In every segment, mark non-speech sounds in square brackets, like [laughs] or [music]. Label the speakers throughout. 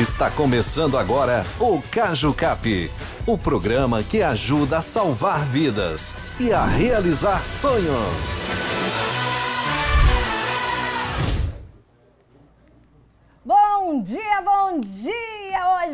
Speaker 1: Está começando agora o Caju Cap, o programa que ajuda a salvar vidas e a realizar sonhos.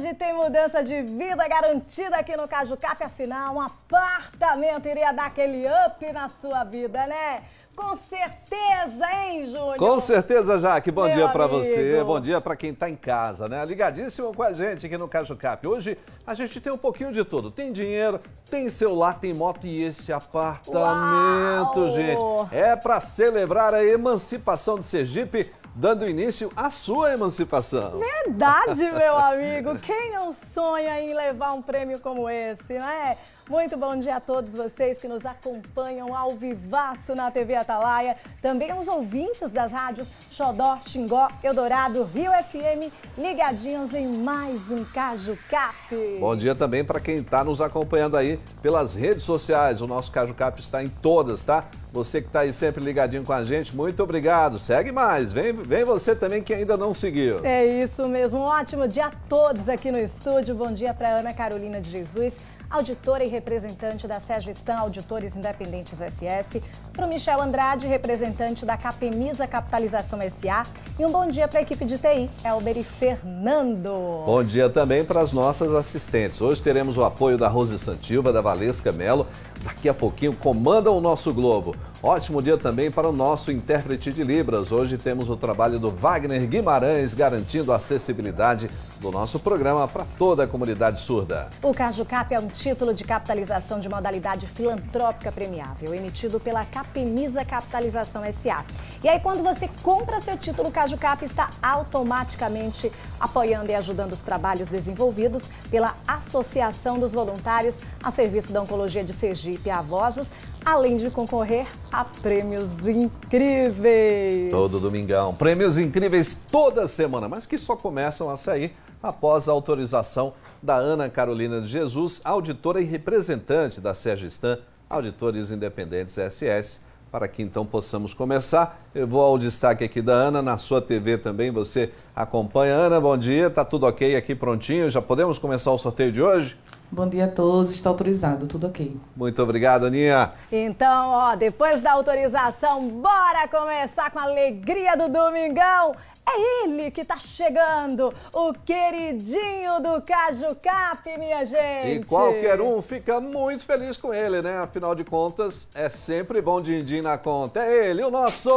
Speaker 2: Hoje tem mudança de vida garantida aqui no Caju Cap, afinal, um apartamento iria dar aquele up na sua vida, né? Com certeza, hein, Júnior?
Speaker 3: Com certeza, Jaque. Bom
Speaker 2: Meu
Speaker 3: dia para você, bom dia para quem tá em casa, né? Ligadíssimo com a gente aqui no Caju Cap. Hoje a gente tem um pouquinho de tudo. Tem dinheiro, tem celular, tem moto e esse apartamento,
Speaker 2: Uau!
Speaker 3: gente. É para celebrar a emancipação de Sergipe, dando início à sua emancipação.
Speaker 2: Verdade, meu amigo. Quem não sonha em levar um prêmio como esse, não é? Muito bom dia a todos vocês que nos acompanham ao vivaço na TV Atalaia. Também aos ouvintes das rádios Xodó, Xingó, Eldorado, Rio FM, ligadinhos em mais um Caju Cap.
Speaker 3: Bom dia também para quem está nos acompanhando aí pelas redes sociais. O nosso Caju Cap está em todas, tá? Você que está aí sempre ligadinho com a gente, muito obrigado. Segue mais. Vem, vem você também que ainda não seguiu.
Speaker 2: É isso mesmo. Um ótimo dia a todos aqui no estúdio. Bom dia para Ana Carolina de Jesus, auditora e representante da Sérgio Stan Auditores Independentes SS, para o Michel Andrade, representante da Capemisa Capitalização SA, e um bom dia para a equipe de TI, Elber e Fernando.
Speaker 3: Bom dia também para as nossas assistentes. Hoje teremos o apoio da Rose Santilva, da Valesca Melo. Daqui a pouquinho comandam o nosso Globo. Ótimo dia também para o nosso intérprete de Libras. Hoje temos o trabalho do Wagner Guimarães garantindo a acessibilidade do nosso programa para toda a comunidade surda.
Speaker 2: O Caju Cap é um título de capitalização de modalidade filantrópica premiável, emitido pela Capemisa Capitalização SA. E aí, quando você compra seu título, Caju Cap está automaticamente apoiando e ajudando os trabalhos desenvolvidos pela Associação dos Voluntários a Serviço da Oncologia de Sergipe e Avosos, além de concorrer a prêmios incríveis.
Speaker 3: Todo domingão. Prêmios incríveis toda semana, mas que só começam a sair após a autorização da Ana Carolina de Jesus, auditora e representante da Sérgio Stan, Auditores Independentes SS. Para que então possamos começar, eu vou ao destaque aqui da Ana, na sua TV também você acompanha. Ana, bom dia, tá tudo ok aqui prontinho? Já podemos começar o sorteio de hoje?
Speaker 4: Bom dia a todos, está autorizado, tudo ok.
Speaker 3: Muito obrigado, Aninha.
Speaker 2: Então, ó, depois da autorização, bora começar com a alegria do domingão. É ele que tá chegando, o queridinho do Caju Cap, minha gente.
Speaker 3: E qualquer um fica muito feliz com ele, né? Afinal de contas, é sempre bom din-din na conta. É ele, o nosso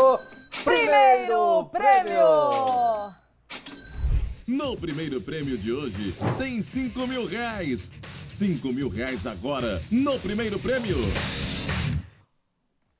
Speaker 2: Primeiro prêmio!
Speaker 5: No primeiro prêmio de hoje tem 5 mil reais. 5 mil reais agora no primeiro prêmio.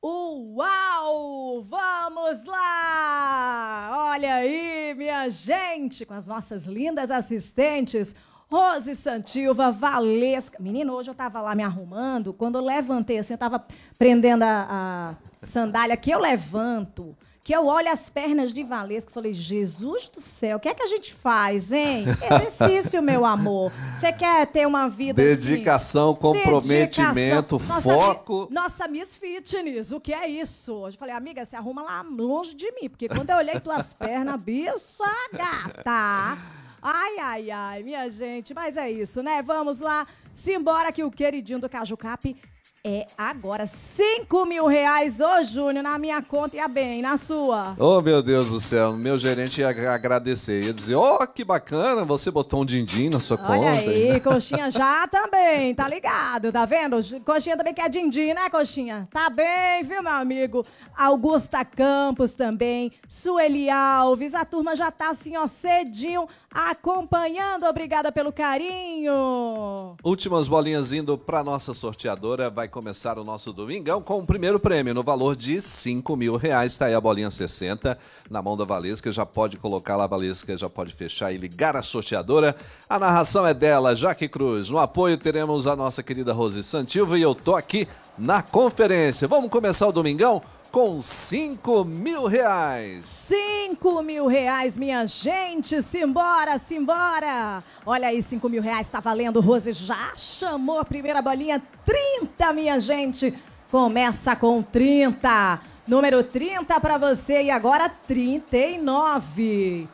Speaker 2: Uau! Vamos lá! Olha aí, minha gente, com as nossas lindas assistentes. Rose Santilva, Valesca. Menino, hoje eu tava lá me arrumando. Quando eu levantei assim, eu tava prendendo a, a sandália que eu levanto. Que eu olho as pernas de Valesca e falei, Jesus do céu, o que é que a gente faz, hein? Exercício, meu amor. Você quer ter uma vida assim?
Speaker 3: Dedicação, comprometimento,
Speaker 2: Dedicação. Nossa,
Speaker 3: foco.
Speaker 2: mi- Nossa, Miss Fitness, o que é isso? Eu falei, amiga, se arruma lá longe de mim, porque quando eu olhei tuas pernas, bicha gata. Ai, ai, ai, minha gente, mas é isso, né? Vamos lá, simbora que o queridinho do Caju Cap é agora 5 mil reais, ô Júnior, na minha conta e a bem, na sua.
Speaker 3: Oh, meu Deus do céu, meu gerente ia agra- agradecer, ia dizer, oh, que bacana, você botou um din-din na sua
Speaker 2: Olha
Speaker 3: conta.
Speaker 2: aí, [laughs] coxinha já também, tá ligado, tá vendo? Coxinha também quer din-din, né, coxinha? Tá bem, viu, meu amigo? Augusta Campos também, Sueli Alves, a turma já tá assim, ó, cedinho, acompanhando, obrigada pelo carinho.
Speaker 3: Últimas bolinhas indo para nossa sorteadora. Vai começar o nosso domingão com o primeiro prêmio no valor de 5 mil reais. Está aí a bolinha 60 na mão da Valesca. Já pode colocar lá, Valesca já pode fechar e ligar a sorteadora. A narração é dela, Jaque Cruz. No apoio teremos a nossa querida Rose Santilva e eu tô aqui na conferência. Vamos começar o domingão com 5 mil reais.
Speaker 2: 5 mil reais, minha gente, simbora, simbora. Olha aí, 5 mil reais tá valendo. Rose já chamou a primeira bolinha. 30, minha gente. Começa com 30. Número 30 para você e agora 39.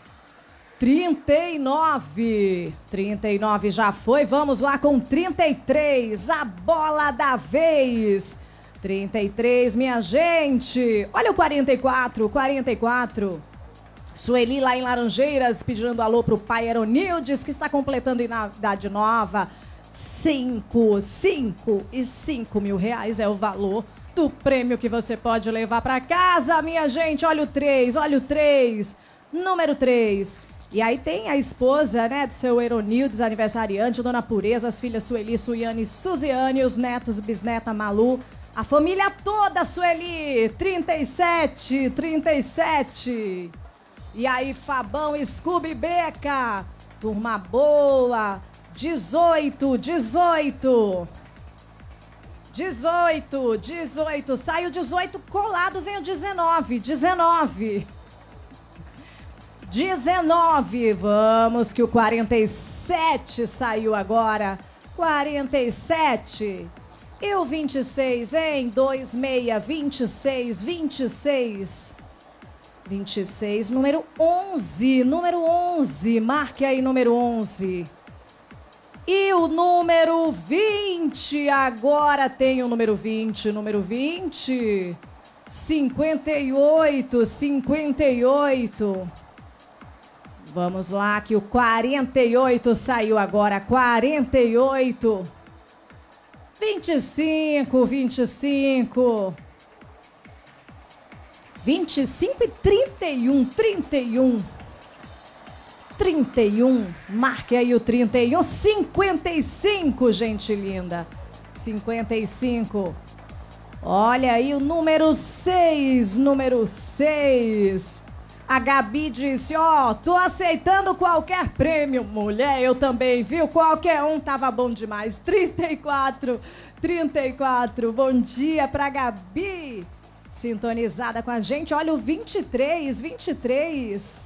Speaker 2: 39. 39 já foi. Vamos lá com 33. A bola da vez. 33, minha gente. Olha o 44, 44. Sueli lá em Laranjeiras pedindo alô pro pai Aeronildes, que está completando idade nova. 5, 5 e 5 mil reais é o valor do prêmio que você pode levar para casa, minha gente. Olha o 3, olha o 3. Número 3. E aí tem a esposa, né, do seu Eronildes, aniversariante, Dona Pureza, as filhas Sueli, Suiane e Suziane, os netos, bisneta Malu, a família toda, Sueli, 37, 37. E aí, Fabão, Scooby Beca, turma boa, 18, 18. 18, 18. Sai o 18 colado, vem o 19. 19. 19. Vamos que o 47 saiu agora. 47. E o 26, hein? 26, 26, 26. 26, número 11. Número 11. Marque aí, número 11. E o número 20, agora tem o número 20, número 20, 58, 58. Vamos lá, que o 48 saiu agora, 48. 25, 25. 25 e 31, 31. 31. Marque aí o 31. 55, gente linda. 55. Olha aí o número 6. Número 6. A Gabi disse: Ó, oh, tô aceitando qualquer prêmio. Mulher, eu também, viu? Qualquer um tava bom demais. 34. 34. Bom dia pra Gabi. Sintonizada com a gente. Olha o 23. 23.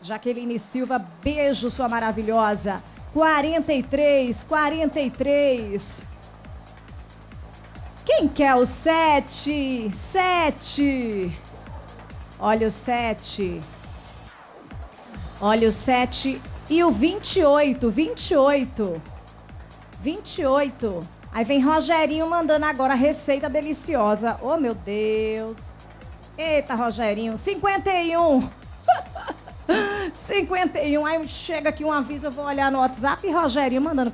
Speaker 2: Jaqueline Silva, beijo, sua maravilhosa. 43, 43. Quem quer o 7? 7. Olha o 7. Olha o 7 e o 28, 28. 28. Aí vem Rogerinho mandando agora a receita deliciosa. Oh, meu Deus. Eita, Rogerinho. 51. 51. [laughs] Aí chega aqui um aviso, eu vou olhar no WhatsApp e Rogério mandando.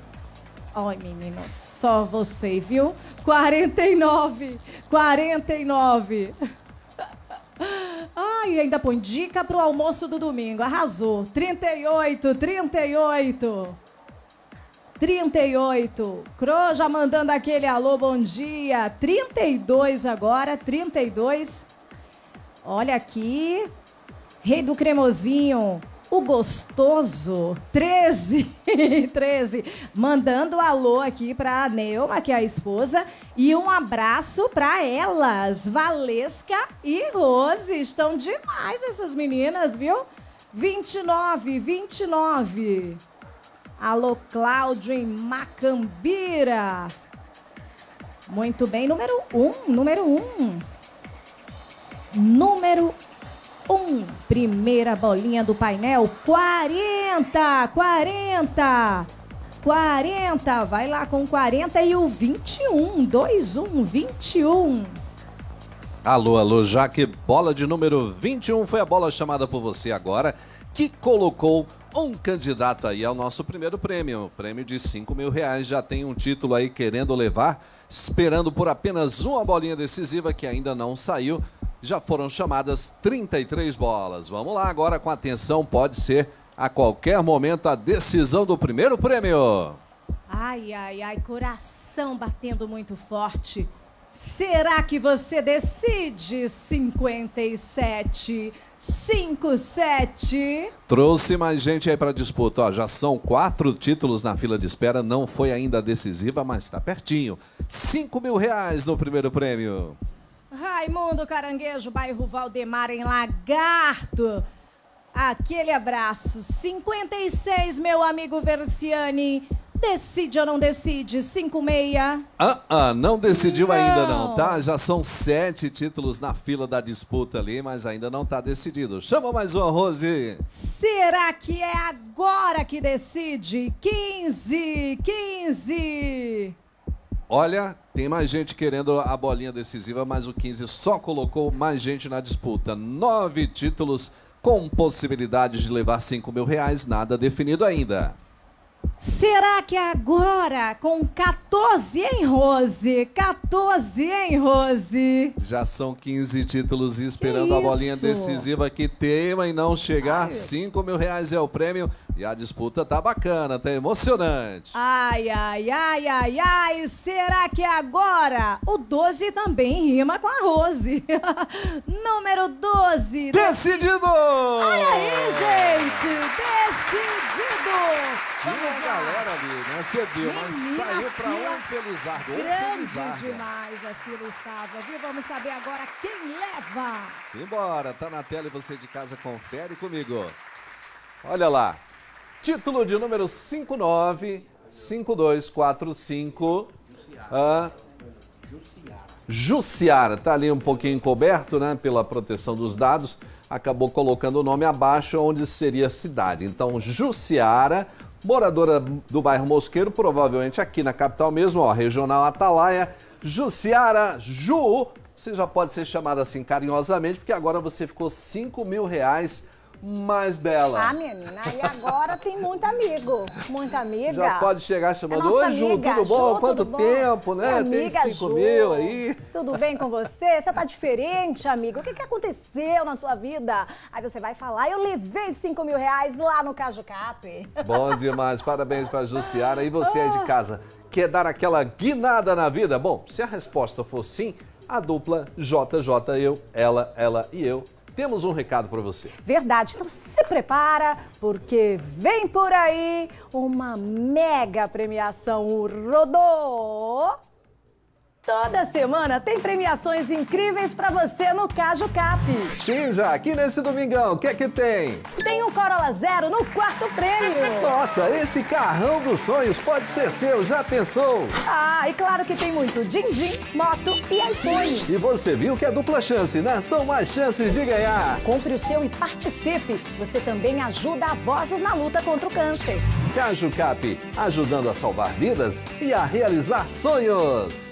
Speaker 2: Oi, menino, só você, viu? 49. 49. Ai, ainda põe dica pro almoço do domingo. Arrasou. 38, 38. 38. Cro já mandando aquele alô, bom dia. 32 agora, 32. Olha aqui. Rei do Cremosinho, o gostoso, 13, 13, [laughs] mandando alô aqui para a Neuma, que é a esposa, e um abraço para elas, Valesca e Rose. Estão demais essas meninas, viu? 29, 29. Alô, Cláudio em Macambira. Muito bem, número 1, um, número 1. Um. Número um. Primeira bolinha do painel, 40, 40, 40. Vai lá com 40 e o 21, 21, 21.
Speaker 3: Alô, alô, Jaque, bola de número 21 foi a bola chamada por você agora, que colocou um candidato aí ao nosso primeiro prêmio. Prêmio de 5 mil reais. Já tem um título aí querendo levar, esperando por apenas uma bolinha decisiva que ainda não saiu já foram chamadas 33 bolas. Vamos lá agora com atenção, pode ser a qualquer momento a decisão do primeiro prêmio.
Speaker 2: Ai, ai, ai, coração batendo muito forte. Será que você decide 57 57?
Speaker 3: Trouxe mais gente aí para disputa. Ó, já são quatro títulos na fila de espera. Não foi ainda decisiva, mas está pertinho. 5 mil reais no primeiro prêmio.
Speaker 2: Raimundo Caranguejo, bairro Valdemar, em Lagarto. Aquele abraço. 56, meu amigo Versiani. Decide ou não decide? 56.
Speaker 3: Ah, ah, não decidiu
Speaker 2: Não.
Speaker 3: ainda não, tá? Já são sete títulos na fila da disputa ali, mas ainda não tá decidido. Chama mais uma, Rose.
Speaker 2: Será que é agora que decide? 15, 15.
Speaker 3: Olha, tem mais gente querendo a bolinha decisiva, mas o 15 só colocou mais gente na disputa. Nove títulos com possibilidade de levar 5 mil reais, nada definido ainda.
Speaker 2: Será que agora? Com 14, hein, Rose? 14, hein, Rose?
Speaker 3: Já são 15 títulos esperando a bolinha decisiva que tema e não chegar.
Speaker 2: Ai.
Speaker 3: 5 mil reais é o prêmio e a disputa tá bacana, tá emocionante.
Speaker 2: Ai, ai, ai, ai, ai, será que é agora? O 12 também rima com a Rose. [laughs] Número 12.
Speaker 3: Decidido!
Speaker 2: Olha aí, gente! Decidido!
Speaker 3: Tinha uma galera ali, né? Você viu, mas saiu pra um. Um
Speaker 2: Grande demais a fila estava, viu? Vamos saber agora quem leva.
Speaker 3: Simbora, tá na tela e você de casa confere comigo. Olha lá. Título de número 595245. Ah, Jussiara. Tá ali um pouquinho encoberto, né, pela proteção dos dados. Acabou colocando o nome abaixo onde seria a cidade. Então, Jussiara, moradora do bairro Mosqueiro, provavelmente aqui na capital mesmo, ó, regional Atalaia. Jussiara, Ju, você já pode ser chamada assim carinhosamente, porque agora você ficou 5 mil reais mais bela.
Speaker 6: Ah, menina, e agora tem muito amigo, muita amiga.
Speaker 3: Já pode chegar chamando,
Speaker 6: É
Speaker 3: oi Ju, tudo bom?
Speaker 6: Ju,
Speaker 3: Quanto
Speaker 6: tudo bom?
Speaker 3: tempo, né?
Speaker 6: Minha
Speaker 3: Tem
Speaker 6: amiga
Speaker 3: 5
Speaker 6: Ju.
Speaker 3: mil aí.
Speaker 6: Tudo bem com você? Você tá diferente, amigo? O que, que aconteceu na sua vida? Aí você vai falar, eu levei 5 mil reais lá no Caju Cap.
Speaker 3: Bom demais, parabéns pra Jussiara. E você aí de casa, quer dar aquela guinada na vida? Bom, se a resposta for sim, a dupla JJ, eu, ela, ela e eu, temos um recado pra você.
Speaker 6: Verdade, então se prepara, porque vem por aí uma mega premiação o Rodô. Toda semana tem premiações incríveis pra você no Caju Cap.
Speaker 3: Sim, já, aqui nesse domingão, o que é que tem?
Speaker 6: Tem um Corolla Zero no quarto prêmio. [laughs]
Speaker 3: Nossa, esse carrão dos sonhos pode ser seu, já pensou?
Speaker 6: Ah, e claro que tem muito din-din, moto e iPhone.
Speaker 3: E você viu que é dupla chance, né? São mais chances de ganhar.
Speaker 6: Compre o seu e participe. Você também ajuda a Vozes na luta contra o câncer.
Speaker 3: Caju Cap, ajudando a salvar vidas e a realizar sonhos.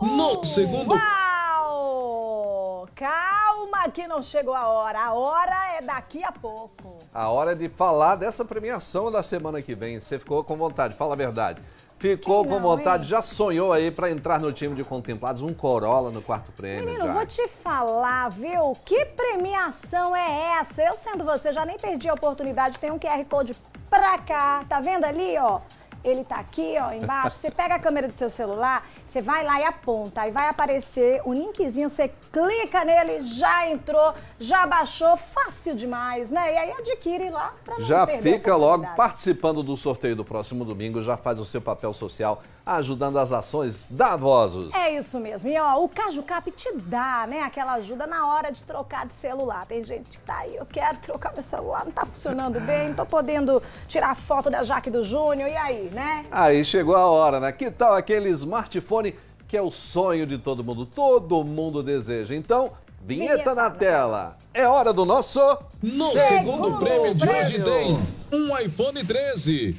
Speaker 5: No segundo
Speaker 6: Uau! Calma que não chegou a hora. A hora é daqui a pouco.
Speaker 3: A hora de falar dessa premiação da semana que vem. Você ficou com vontade, fala a verdade. Ficou
Speaker 6: Quem
Speaker 3: com
Speaker 6: não,
Speaker 3: vontade,
Speaker 6: hein?
Speaker 3: já sonhou aí pra entrar no time de contemplados, um Corolla no quarto prêmio.
Speaker 6: Menino,
Speaker 3: já.
Speaker 6: vou te falar, viu? Que premiação é essa? Eu sendo você, já nem perdi a oportunidade. Tem um QR Code pra cá. Tá vendo ali, ó? Ele tá aqui, ó, embaixo. Você pega a câmera do seu celular, você vai lá e aponta. Aí vai aparecer o linkzinho, você clica nele, já entrou, já baixou. Fácil demais, né? E aí adquire lá pra não
Speaker 3: Já fica logo participando do sorteio do próximo domingo, já faz o seu papel social, ajudando as ações da Vozos.
Speaker 6: É isso mesmo. E ó, o Caju Cap te dá, né, aquela ajuda na hora de trocar de celular. Tem gente que tá aí, eu quero trocar meu celular, não tá funcionando bem, não tô podendo tirar foto da Jaque do Júnior, e aí, né?
Speaker 3: Aí chegou a hora, né? Que tal aquele smartphone que é o sonho de todo mundo? Todo mundo deseja. Então, vinheta,
Speaker 6: Vinheta
Speaker 3: na
Speaker 6: na
Speaker 3: tela. É hora do nosso.
Speaker 5: No
Speaker 6: Segundo
Speaker 5: segundo prêmio de hoje
Speaker 3: prêmio.
Speaker 5: tem um iPhone 13.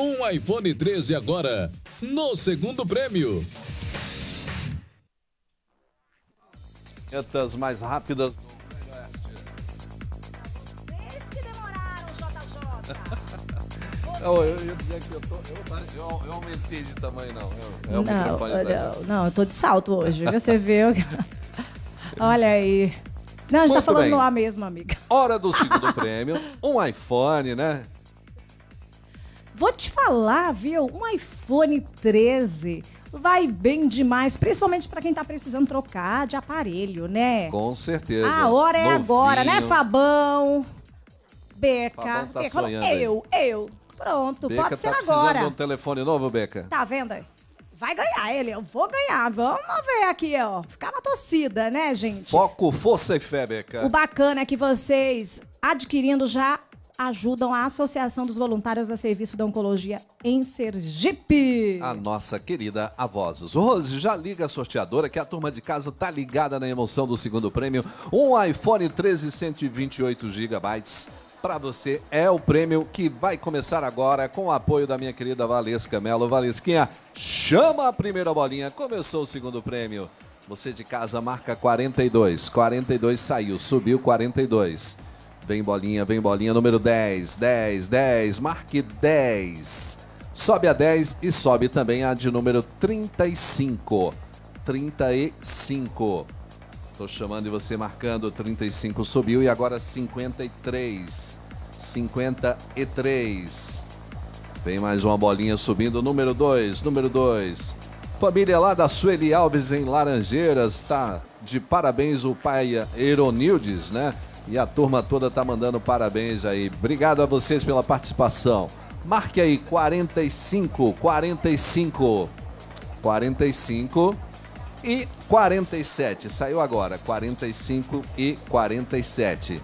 Speaker 5: Um iPhone 13 agora, no segundo prêmio.
Speaker 3: Vinhetas mais rápidas.
Speaker 6: Vocês que demoraram, JJ.
Speaker 3: Eu, [laughs] eu ia dizer que eu, tô, eu, eu, eu aumentei de tamanho, não. Eu, é o
Speaker 2: não, não, não, eu tô de salto hoje. Você viu? [laughs] Olha aí. Não, a gente tá
Speaker 3: Muito
Speaker 2: falando
Speaker 3: bem.
Speaker 2: no ar mesmo, amiga.
Speaker 3: Hora do segundo prêmio. [laughs] Um iPhone, né?
Speaker 2: Vou te falar, viu? Um iPhone 13 vai bem demais, principalmente pra quem tá precisando trocar de aparelho, né?
Speaker 3: Com certeza.
Speaker 2: A hora é
Speaker 3: Novinho.
Speaker 2: agora, né, Fabão? Beca.
Speaker 3: Fabão tá
Speaker 2: Beca
Speaker 3: sonhando aí.
Speaker 2: eu, eu. Pronto,
Speaker 3: Beca
Speaker 2: pode ser
Speaker 3: tá precisando
Speaker 2: agora.
Speaker 3: de um telefone novo, Beca?
Speaker 2: Tá vendo aí? Vai ganhar ele, eu vou ganhar. Vamos ver aqui, ó. Ficar na torcida, né, gente?
Speaker 3: Foco, força e fé, Beca.
Speaker 2: O bacana é que vocês, adquirindo já ajudam a Associação dos Voluntários a Serviço da Oncologia em Sergipe.
Speaker 3: A nossa querida Avozos. Rose, já liga a sorteadora que a turma de casa tá ligada na emoção do segundo prêmio. Um iPhone 13 128 GB para você é o prêmio que vai começar agora com o apoio da minha querida Valesca Melo. Valesquinha, chama a primeira bolinha. Começou o segundo prêmio. Você de casa marca 42. 42 saiu, subiu 42. Vem bolinha, vem bolinha, número 10, 10, 10, marque 10. Sobe a 10 e sobe também a de número 35. 35. Tô chamando e você marcando 35 subiu e agora 53. 53. Vem mais uma bolinha subindo, número 2, número 2. Família lá da Sueli Alves em Laranjeiras, tá de parabéns o pai Eronildes, né? E a turma toda tá mandando parabéns aí. Obrigado a vocês pela participação. Marque aí 45, 45, 45 e 47. Saiu agora, 45 e 47.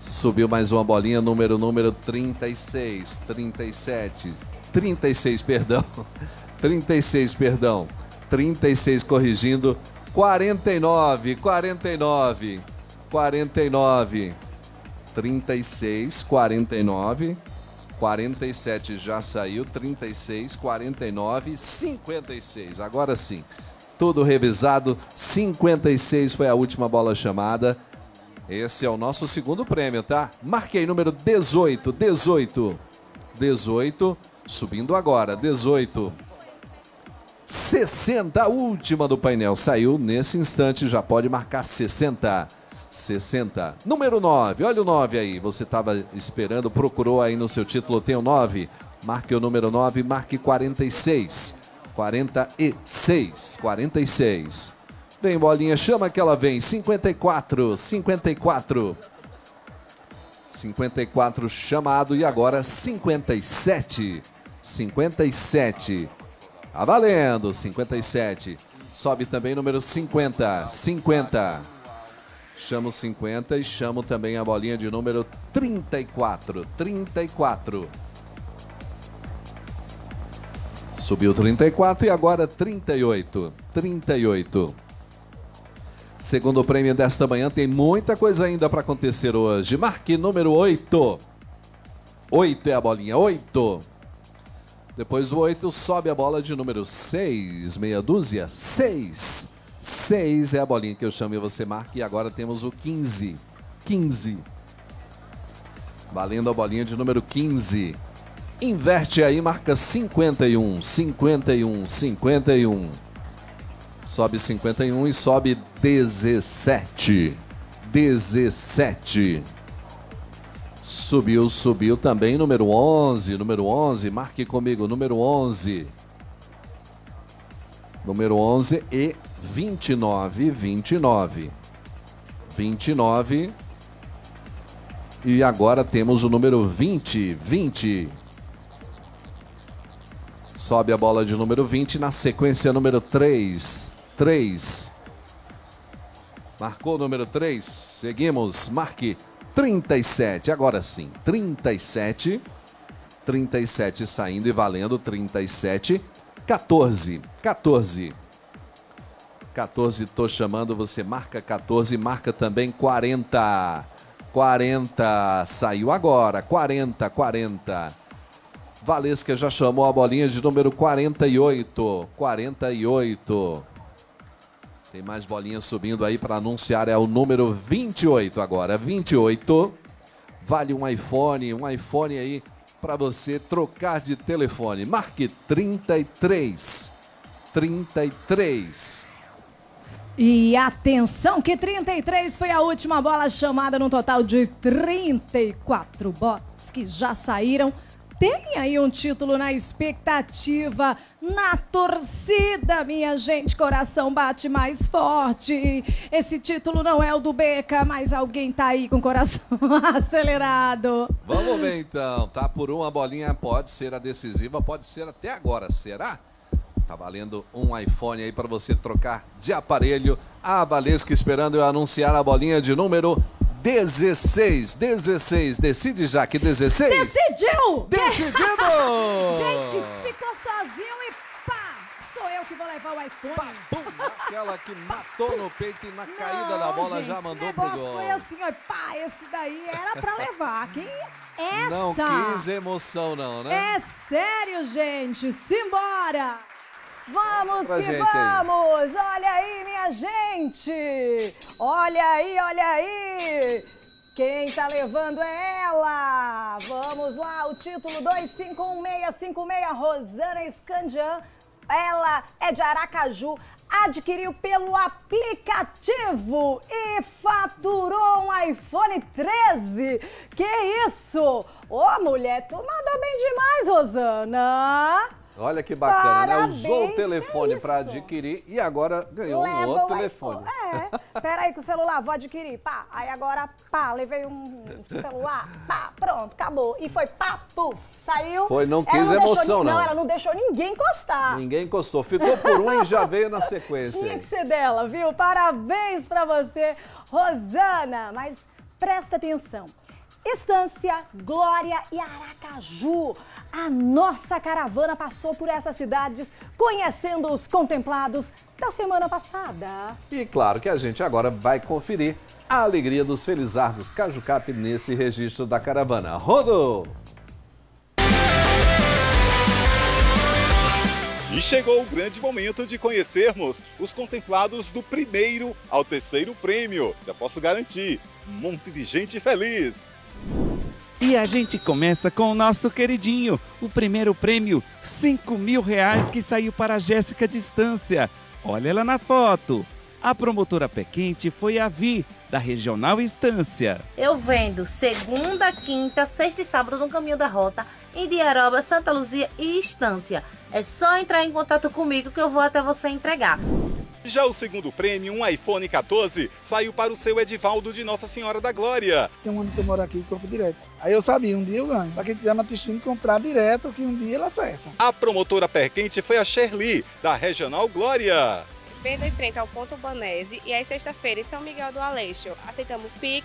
Speaker 3: Subiu mais uma bolinha, número número 36, 37, 36, perdão. [laughs] 36, perdão. 36 corrigindo. 49, 49. 49, 36, 49, 47 já saiu, 36, 49, 56. Agora sim, tudo revisado. 56 foi a última bola chamada. Esse é o nosso segundo prêmio, tá? Marquei número 18, 18, 18, subindo agora, 18. 60, a última do painel saiu nesse instante, já pode marcar 60. 60. Número 9, olha o 9 aí. Você estava esperando, procurou aí no seu título, tem o 9. Marque o número 9, marque 46. 46. 46. Vem, bolinha, chama que ela vem. 54. 54. 54 chamado e agora 57. 57. Tá valendo, 57. Sobe também número 50. 50. Chamo 50 e chamo também a bolinha de número 34. 34. Subiu 34 e agora 38. 38. Segundo prêmio desta manhã, tem muita coisa ainda para acontecer hoje. Marque número 8. 8 é a bolinha, 8. Depois do 8, sobe a bola de número 6, meia dúzia, 6. 6 é a bolinha que eu chamo e você marca. E agora temos o 15. 15. Valendo a bolinha de número 15. Inverte aí, marca 51. 51, 51. Sobe 51 e sobe 17. 17. Subiu, subiu também número 11. Número 11, marque comigo, número 11. Número 11 e 29, 29. 29. E agora temos o número 20, 20. Sobe a bola de número 20 na sequência número 3, 3. Marcou o número 3. Seguimos. Marque 37. Agora sim. 37. 37 saindo e valendo. 37. 14. 14. 14, tô chamando, você marca 14, marca também 40. 40, saiu agora, 40, 40. Valesca já chamou a bolinha de número 48, 48. Tem mais bolinhas subindo aí para anunciar, é o número 28 agora, 28. Vale um iPhone, um iPhone aí para você trocar de telefone. Marque 33. 33.
Speaker 2: E atenção que 33 foi a última bola chamada no total de 34 bots que já saíram. Tem aí um título na expectativa, na torcida, minha gente. Coração bate mais forte. Esse título não é o do Beca, mas alguém tá aí com o coração [laughs] acelerado.
Speaker 3: Vamos ver então. Tá por uma bolinha, pode ser a decisiva, pode ser até agora. Será? Tá valendo um iPhone aí para você trocar de aparelho. A Valesca esperando eu anunciar a bolinha de número 16, 16. Decide já que 16?
Speaker 2: Decidiu!
Speaker 3: Decidido! [laughs]
Speaker 2: Gente, ficou sozinho e pá! Sou eu que vou levar o iPhone.
Speaker 3: Pá, pum, aquela que matou no peito e na caída da bola
Speaker 2: gente,
Speaker 3: já mandou pro
Speaker 2: negócio
Speaker 3: gol.
Speaker 2: foi assim, ó, pá, esse daí era pra levar. Quem essa?
Speaker 3: Não quis emoção não, né?
Speaker 2: É sério, gente. Simbora!
Speaker 6: Vamos
Speaker 3: Pra
Speaker 6: que
Speaker 3: gente aí.
Speaker 6: vamos! Olha aí, minha gente! Olha aí, olha aí! Quem tá levando é ela! Vamos lá, o título 251656, Rosana Scandian. Ela é de Aracaju, adquiriu pelo aplicativo e faturou um iPhone 13. Que isso? Ô, mulher, tu mandou bem demais, Rosana!
Speaker 3: Olha que bacana, né?
Speaker 6: Parabéns,
Speaker 3: Usou o
Speaker 6: é
Speaker 3: telefone para
Speaker 6: isso.
Speaker 3: adquirir e agora ganhou um
Speaker 6: Leva
Speaker 3: outro
Speaker 6: o
Speaker 3: telefone.
Speaker 6: É, peraí que o celular, vou adquirir, pá. Aí agora, pá, levei um celular, pá, pronto, acabou. E foi pá, puf, saiu.
Speaker 3: Foi, não quis
Speaker 6: deixou
Speaker 3: emoção,
Speaker 6: ni-
Speaker 3: não.
Speaker 6: Não, ela não deixou ninguém encostar.
Speaker 3: Ninguém encostou. Ficou por um e já veio na sequência.
Speaker 6: Tinha que ser dela, viu? Parabéns pra você, Rosana. Mas presta atenção. Estância, Glória e Aracaju. A nossa caravana passou por essas cidades conhecendo os contemplados da semana passada.
Speaker 3: E claro que a gente agora vai conferir a alegria dos felizardos Cajucap nesse registro da caravana. Rodou!
Speaker 7: E chegou o grande momento de conhecermos os contemplados do primeiro ao terceiro prêmio. Já posso garantir, um monte de gente feliz.
Speaker 8: E a gente começa com o nosso queridinho, o primeiro prêmio, 5 mil reais que saiu para a Jéssica Distância. Olha ela na foto. A promotora pé quente foi a Vi, da Regional Estância.
Speaker 9: Eu vendo segunda, quinta, sexta e sábado no Caminho da Rota, em Diaroba, Santa Luzia e Estância. É só entrar em contato comigo que eu vou até você entregar.
Speaker 7: Já o segundo prêmio, um iPhone 14, saiu para o seu Edivaldo de Nossa Senhora da Glória.
Speaker 10: Tem um ano que eu moro aqui, corpo direto. Aí eu sabia, um dia eu ganho. Pra quem quiser me assistindo, comprar direto, que um dia ele acerta.
Speaker 7: A promotora pé quente foi a Sherly, da Regional Glória.
Speaker 11: Vendo em frente ao Ponto Banese e às sexta-feira em São Miguel do Aleixo. Aceitamos Pix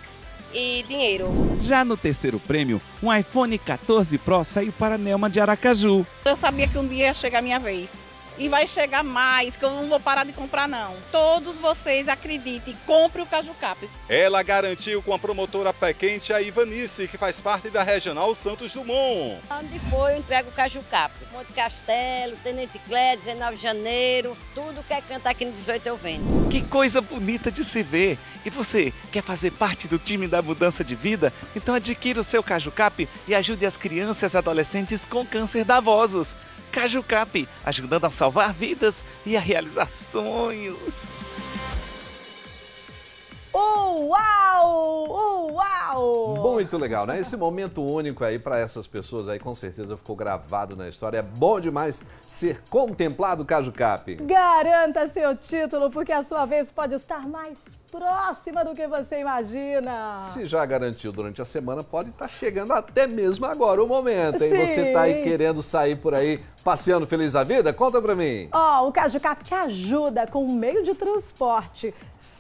Speaker 11: e dinheiro.
Speaker 8: Já no terceiro prêmio, um iPhone 14 Pro saiu para a Nelma de Aracaju.
Speaker 12: Eu sabia que um dia ia chegar a minha vez. E vai chegar mais, que eu não vou parar de comprar, não. Todos vocês acreditem, compre o Caju Cap.
Speaker 7: Ela garantiu com a promotora pé quente a Ivanice, que faz parte da Regional Santos Dumont.
Speaker 13: Onde for, eu entrego o Caju Cap. Monte Castelo, Tenente Clé, 19 de janeiro, tudo que é cantar aqui no 18 eu vendo.
Speaker 8: Que coisa bonita de se ver! E você, quer fazer parte do time da mudança de vida? Então adquira o seu Caju Cap e ajude as crianças e adolescentes com câncer da vosos. Caju Cap, ajudando a salvar vidas e a realizar sonhos.
Speaker 6: Uau! Uau!
Speaker 3: Muito legal, né? Esse momento único aí para essas pessoas aí, com certeza ficou gravado na história. É bom demais ser contemplado Cajucap.
Speaker 6: Garanta seu título, porque a sua vez pode estar mais próxima do que você imagina.
Speaker 3: Se já garantiu durante a semana, pode estar chegando até mesmo agora o momento, hein? Você tá aí
Speaker 6: Sim.
Speaker 3: querendo sair por aí passeando feliz da vida? Conta pra mim.
Speaker 6: Ó, o CajuCap te ajuda com o meio de transporte.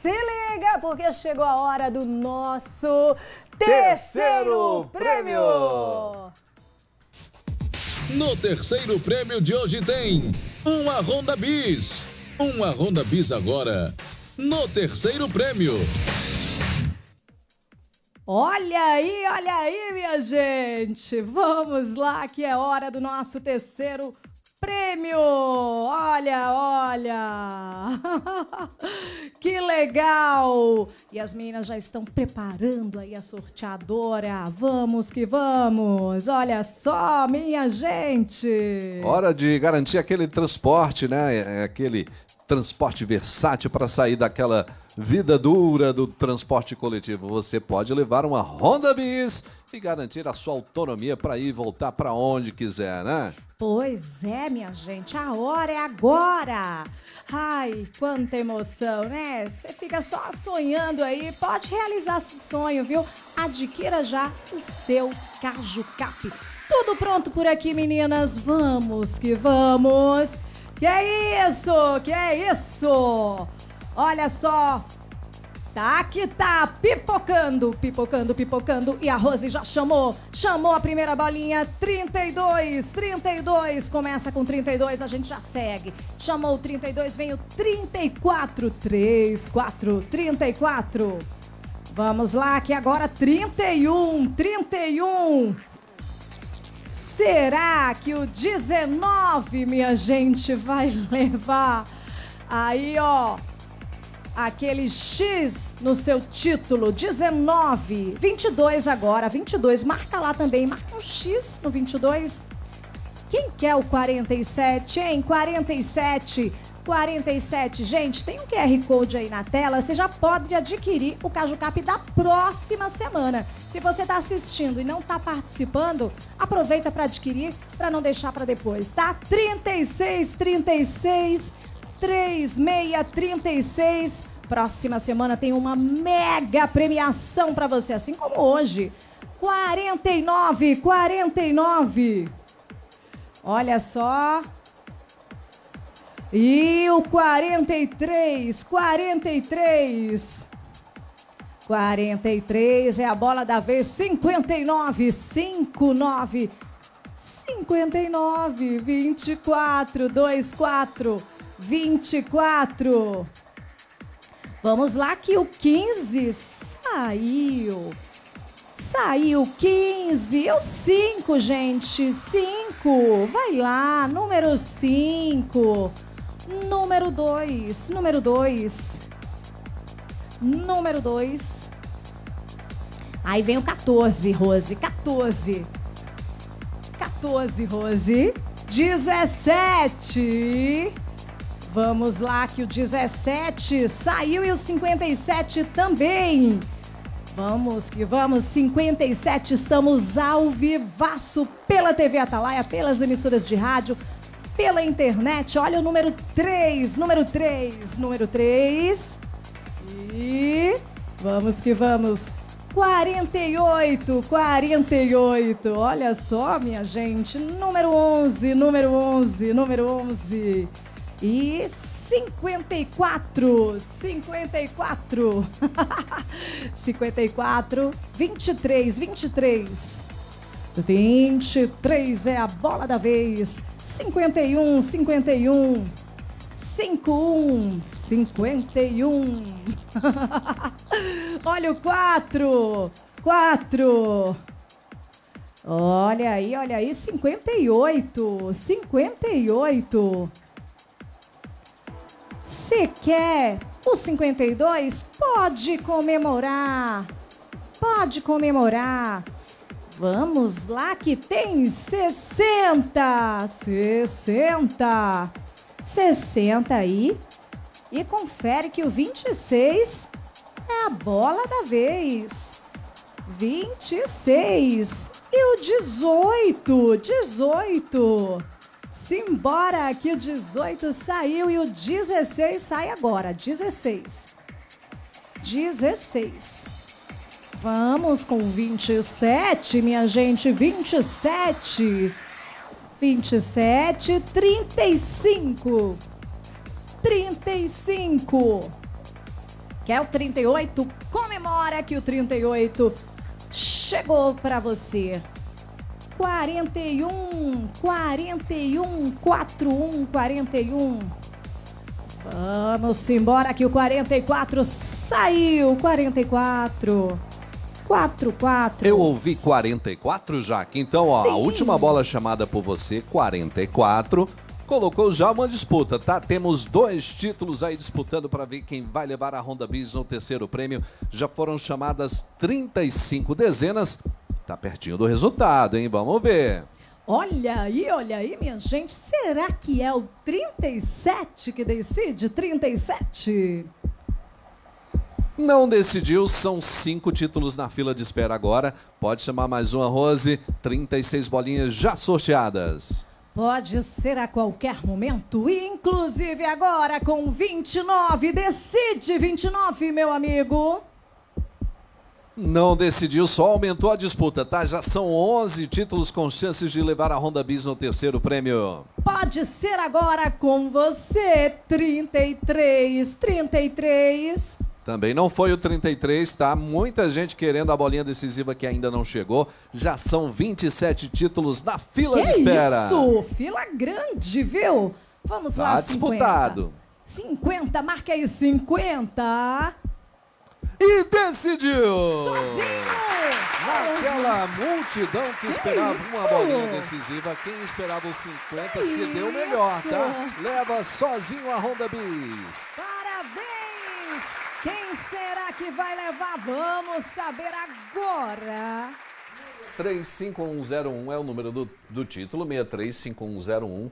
Speaker 6: Se liga, porque chegou a hora do nosso terceiro
Speaker 3: Terceiro
Speaker 6: prêmio.
Speaker 5: No terceiro prêmio de hoje tem uma Honda Bis. Uma Honda Bis agora. No terceiro prêmio.
Speaker 2: Olha aí, olha aí, minha gente. Vamos lá, que é hora do nosso terceiro prêmio. Olha, olha. [laughs] que legal. E as meninas já estão preparando aí a sorteadora. Vamos que vamos. Olha só, minha gente.
Speaker 3: Hora de garantir aquele transporte, né? É Aquele transporte versátil para sair daquela vida dura do transporte coletivo. Você pode levar uma Honda Bis e garantir a sua autonomia para ir e voltar para onde quiser, né?
Speaker 2: Pois é, minha gente, a hora é agora. Ai, quanta emoção, né? Você fica só sonhando aí, pode realizar esse sonho, viu? Adquira já o seu Caju Cap. Tudo pronto por aqui, meninas? Vamos que vamos. Que é isso? Que é isso? Olha só, Tá que tá pipocando, pipocando, pipocando. E a Rose já chamou. Chamou a primeira bolinha. 32, 32. Começa com 32, a gente já segue. Chamou o 32, vem o 34. 3, 4, 34. Vamos lá, que agora 31, 31. Será que o 19, minha gente, vai [laughs] levar? Aí, ó, aquele X no seu título, 19, 22 agora, 22, marca lá também, marca um X no 22. Quem quer o 47, hein? 47, 47. Gente, tem um QR Code aí na tela, você já pode adquirir o Caju Cap da próxima semana. Se você está assistindo e não está participando, aproveita para adquirir, para não deixar para depois, tá? 36, 36, 3636. Próxima semana tem uma mega premiação para você, assim como hoje. 49, 49. Olha só. E o 43, 43. 43 é a bola da vez. 59, 59. 59, 24, 24. 24. Vamos lá que o 15 saiu. Saiu 15. O 5, gente. 5. Vai lá. Número 5. Número 2. Número 2. Número 2. Aí vem o 14, Rose. 14. 14, Rose. 17. Vamos lá, que o 17 saiu e o 57 também. Vamos que vamos, 57, estamos ao vivaço pela TV Atalaia, pelas emissoras de rádio, pela internet. Olha o número 3, número 3, número 3. E vamos que vamos. 48, 48. Olha só, minha gente. Número 11, número 11, número 11. E 54, 54, 54, 23, 23. 23 é a bola da vez. 51, 51. 51, 51. Olha o 4, 4. Olha aí, olha aí, 58, 58. Você quer o 52? Pode comemorar. Pode comemorar. Vamos lá que tem 60. 60. 60 aí. E confere que o 26 é a bola da vez. 26. E o 18. 18. Simbora, que o 18 saiu e o 16 sai agora. 16. 16. Vamos com 27, minha gente. 27. 27, 35. 35. Quer o 38? Comemora que o 38 chegou para você. 41, 41, 41, 41. Vamos embora que o 44 saiu. 44. 4, 4.
Speaker 3: Eu ouvi 44, Jaque. Então, ó, a última bola chamada por você, 44, colocou já uma disputa, tá? Temos dois títulos aí disputando para ver quem vai levar a Honda Bis no terceiro prêmio. Já foram chamadas 35 dezenas. Tá pertinho do resultado, hein? Vamos ver.
Speaker 2: Olha aí, olha aí, minha gente. Será que é o 37 que decide? 37?
Speaker 3: Não decidiu, são cinco títulos na fila de espera agora. Pode chamar mais uma, Rose. 36 bolinhas já sorteadas.
Speaker 2: Pode ser a qualquer momento, inclusive agora com 29. Decide 29, meu amigo.
Speaker 3: Não decidiu, só aumentou a disputa, tá? Já são 11 títulos com chances de levar a Honda Bis no terceiro prêmio.
Speaker 2: Pode ser agora com você. 33, 33.
Speaker 3: Também não foi o 33, tá? Muita gente querendo a bolinha decisiva que ainda não chegou. Já são 27 títulos na fila
Speaker 14: que
Speaker 3: de espera.
Speaker 14: isso? Fila grande, viu? Vamos
Speaker 3: Tá
Speaker 14: lá,
Speaker 3: disputado.
Speaker 14: 50. 50, marca aí 50.
Speaker 3: E decidiu!
Speaker 14: Sozinho!
Speaker 3: Naquela multidão que esperava uma
Speaker 14: isso?
Speaker 3: bolinha decisiva, quem esperava os 50 se deu melhor, tá? Leva sozinho a Honda Bis.
Speaker 14: Parabéns! Quem será que vai levar? Vamos saber agora.
Speaker 3: 35101 é o número do, do título, 635101.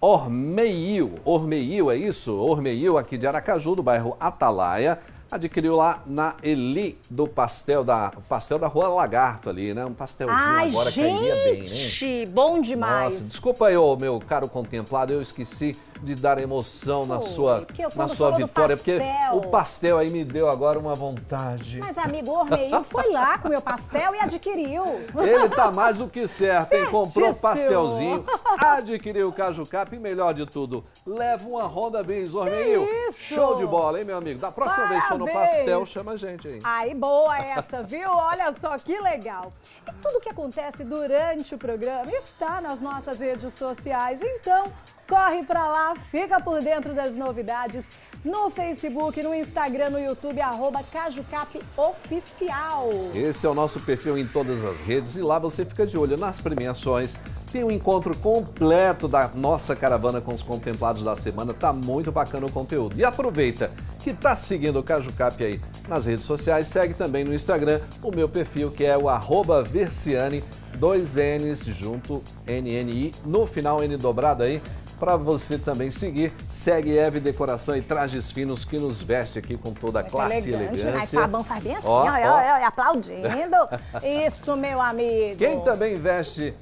Speaker 3: Ormeil, Ormeil é isso? Ormeil aqui de Aracaju, do bairro Atalaia. Adquiriu lá na Eli do pastel da pastel da Rua Lagarto ali, né? Um pastelzinho
Speaker 2: Ai,
Speaker 3: agora
Speaker 2: gente,
Speaker 3: cairia bem, né?
Speaker 2: bom demais.
Speaker 3: Nossa, desculpa aí, ô, meu caro contemplado, eu esqueci de dar emoção na sua, na sua vitória, porque o pastel aí me deu agora uma vontade.
Speaker 2: Mas, amigo, o Ormeil foi lá com o meu pastel e adquiriu.
Speaker 3: Ele tá mais do que certo, hein? Comprou um pastelzinho, adquiriu o Caju Cap e melhor de tudo, leva uma Honda Bis, Ormeil.
Speaker 2: isso?
Speaker 3: Show de bola, hein, meu amigo? Da próxima vez que for no pastel, chama a gente aí.
Speaker 2: Aí, boa essa, viu? Olha só que legal. E tudo que acontece durante o programa está nas nossas redes sociais. Então, corre pra lá, fica por dentro das novidades no Facebook, no Instagram, no YouTube, arroba CajuCap Oficial.
Speaker 3: Esse é o nosso perfil em todas as redes e lá você fica de olho nas premiações. Tem um encontro completo da nossa caravana com os contemplados da semana. Tá muito bacana o conteúdo. E aproveita que tá seguindo o Caju Cap aí nas redes sociais. Segue também no Instagram o meu perfil que é o arroba Versiane, dois N's junto, NNI, no final N dobrado aí. Para você também seguir, segue Eve Decoração e Trajes Finos que nos veste aqui com toda a classe e
Speaker 2: Elegante, né?
Speaker 3: elegância.
Speaker 2: Fabão faz bem assim,
Speaker 3: ó,
Speaker 2: ó, ó.
Speaker 3: ó,
Speaker 2: aplaudindo. [laughs] Isso, meu amigo.
Speaker 3: Quem também veste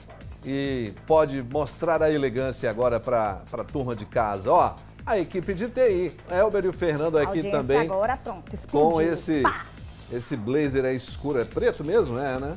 Speaker 3: e pode mostrar a elegância agora para a turma de casa? Ó, a equipe de TI, Elber e o Fernando aqui também
Speaker 2: agora, pronto, explodiu.
Speaker 3: com esse
Speaker 2: Pá.
Speaker 3: esse blazer é escuro, é preto mesmo, é, né?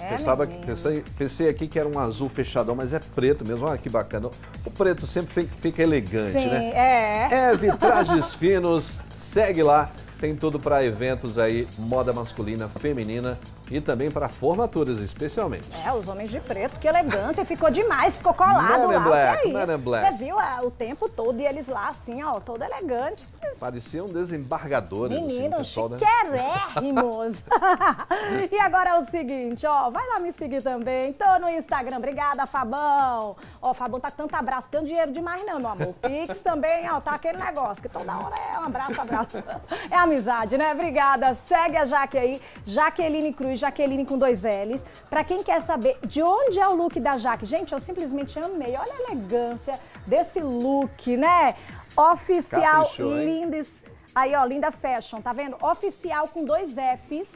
Speaker 2: É,
Speaker 3: Pensava pensei, pensei aqui que era um azul fechadão, mas é preto mesmo. Olha que bacana. O preto sempre fica, fica elegante,
Speaker 2: Sim,
Speaker 3: né?
Speaker 2: é.
Speaker 3: Eve Trajes Finos, segue lá. Tem tudo para eventos aí, moda masculina, feminina e também para formaturas, especialmente.
Speaker 2: É, os homens de preto, que elegante, ficou demais, ficou colado
Speaker 3: in
Speaker 2: lá.
Speaker 3: Black,
Speaker 2: é
Speaker 3: Men
Speaker 2: isso?
Speaker 3: in Black.
Speaker 2: Você viu ah, o tempo todo e eles lá assim, ó, todo elegantes.
Speaker 3: Pareciam desembargadores, assim,
Speaker 2: Meninos
Speaker 3: pessoal, né?
Speaker 2: chiquérrimos. [laughs] e agora é o seguinte, ó, vai lá me seguir também. Tô no Instagram. Obrigada, Fabão. Ó, Fabão tá com tanto abraço, tem dinheiro demais não, meu amor. Pix também, ó, tá aquele negócio, que toda hora é um abraço, abraço. [laughs] É amizade, né? Obrigada. Segue a Jaque aí, Jaqueline Cruz, Jaqueline com dois L's. Pra quem quer saber de onde é o look da Jaque, gente, eu simplesmente amei. Olha a elegância desse look, né? Oficial,
Speaker 3: Caprichou,
Speaker 2: linda. Aí, ó, linda fashion, tá vendo? Oficial com dois F's.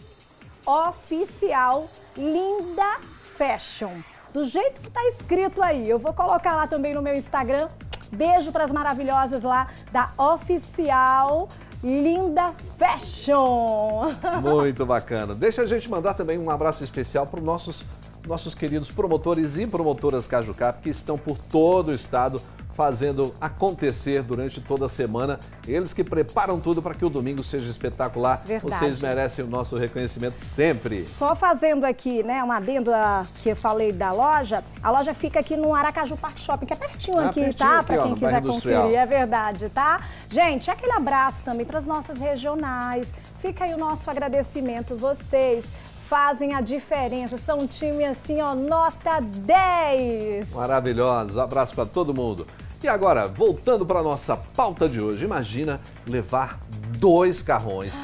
Speaker 2: Oficial, linda fashion. Do jeito que tá escrito aí. Eu vou colocar lá também no meu Instagram. Beijo pras maravilhosas lá da Oficial Linda Fashion.
Speaker 3: Muito bacana. Deixa a gente mandar também um abraço especial para os nossos, nossos queridos promotores e promotoras Caju Cap que estão por todo o estado fazendo acontecer durante toda a semana. Eles que preparam tudo para que o domingo seja espetacular.
Speaker 2: Verdade.
Speaker 3: Vocês merecem o nosso reconhecimento sempre.
Speaker 2: Só fazendo aqui, né, uma adendo a- que eu falei da loja, a loja fica aqui no Aracaju Park Shopping, que é pertinho
Speaker 3: Ah,
Speaker 2: aqui,
Speaker 3: pertinho
Speaker 2: tá?
Speaker 3: ó,
Speaker 2: quem quiser conferir, é verdade, tá? Gente, aquele abraço também para as nossas regionais. Fica aí o nosso agradecimento, vocês fazem a diferença, são um time assim, ó, nota 10.
Speaker 3: Maravilhosos. Abraço para todo mundo. E agora, voltando para nossa pauta de hoje, imagina levar dois carrões,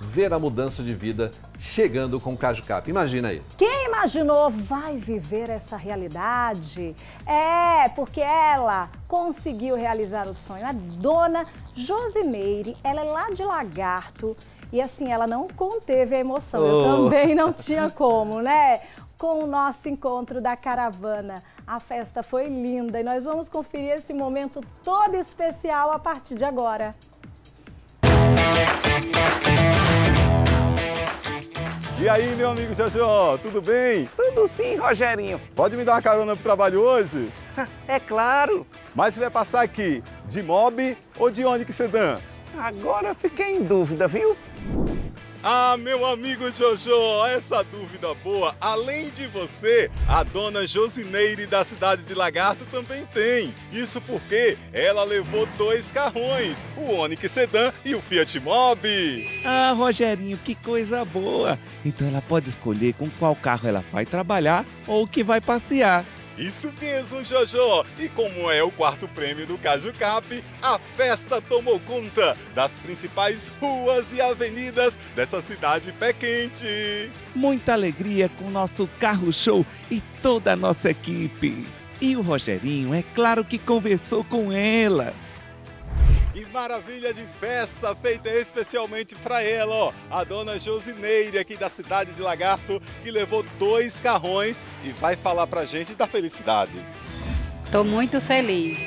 Speaker 3: ver a mudança de vida chegando com o Caju Cap. Imagina aí.
Speaker 2: Quem imaginou vai viver essa realidade? É, porque ela conseguiu realizar o sonho. A dona Josimeire, ela é lá de Lagarto e assim, ela não conteve a emoção. Eu
Speaker 15: Oh.
Speaker 2: também não tinha como, né? Com o nosso encontro da caravana. A festa foi linda e nós vamos conferir esse momento todo especial a partir de agora.
Speaker 7: E aí, meu amigo Jajó, tudo bem?
Speaker 8: Tudo sim, Rogerinho.
Speaker 7: Pode me dar uma carona pro trabalho hoje? [laughs]
Speaker 8: É claro.
Speaker 7: Mas você vai passar aqui de mob ou de Onix Sedan?
Speaker 8: Agora eu fiquei em dúvida, viu?
Speaker 7: Ah, meu amigo Jojo, essa dúvida boa, além de você, a dona Josineire da cidade de Lagarto também tem. Isso porque ela levou dois carrões, o Onix Sedan e o Fiat Mobi.
Speaker 8: Ah, Rogerinho, que coisa boa! Então ela pode escolher com qual carro ela vai trabalhar ou que vai passear.
Speaker 7: Isso mesmo, Jojo! E como é o quarto prêmio do Caju Cap, a festa tomou conta das principais ruas e avenidas dessa cidade pé quente.
Speaker 8: Muita alegria com o nosso carro show e toda a nossa equipe. E o Rogerinho, é claro que conversou com ela.
Speaker 7: Que maravilha de festa feita especialmente para ela, ó, a dona Josineire aqui da cidade de Lagarto, que levou dois carrões e vai falar pra gente da felicidade.
Speaker 16: Estou muito feliz.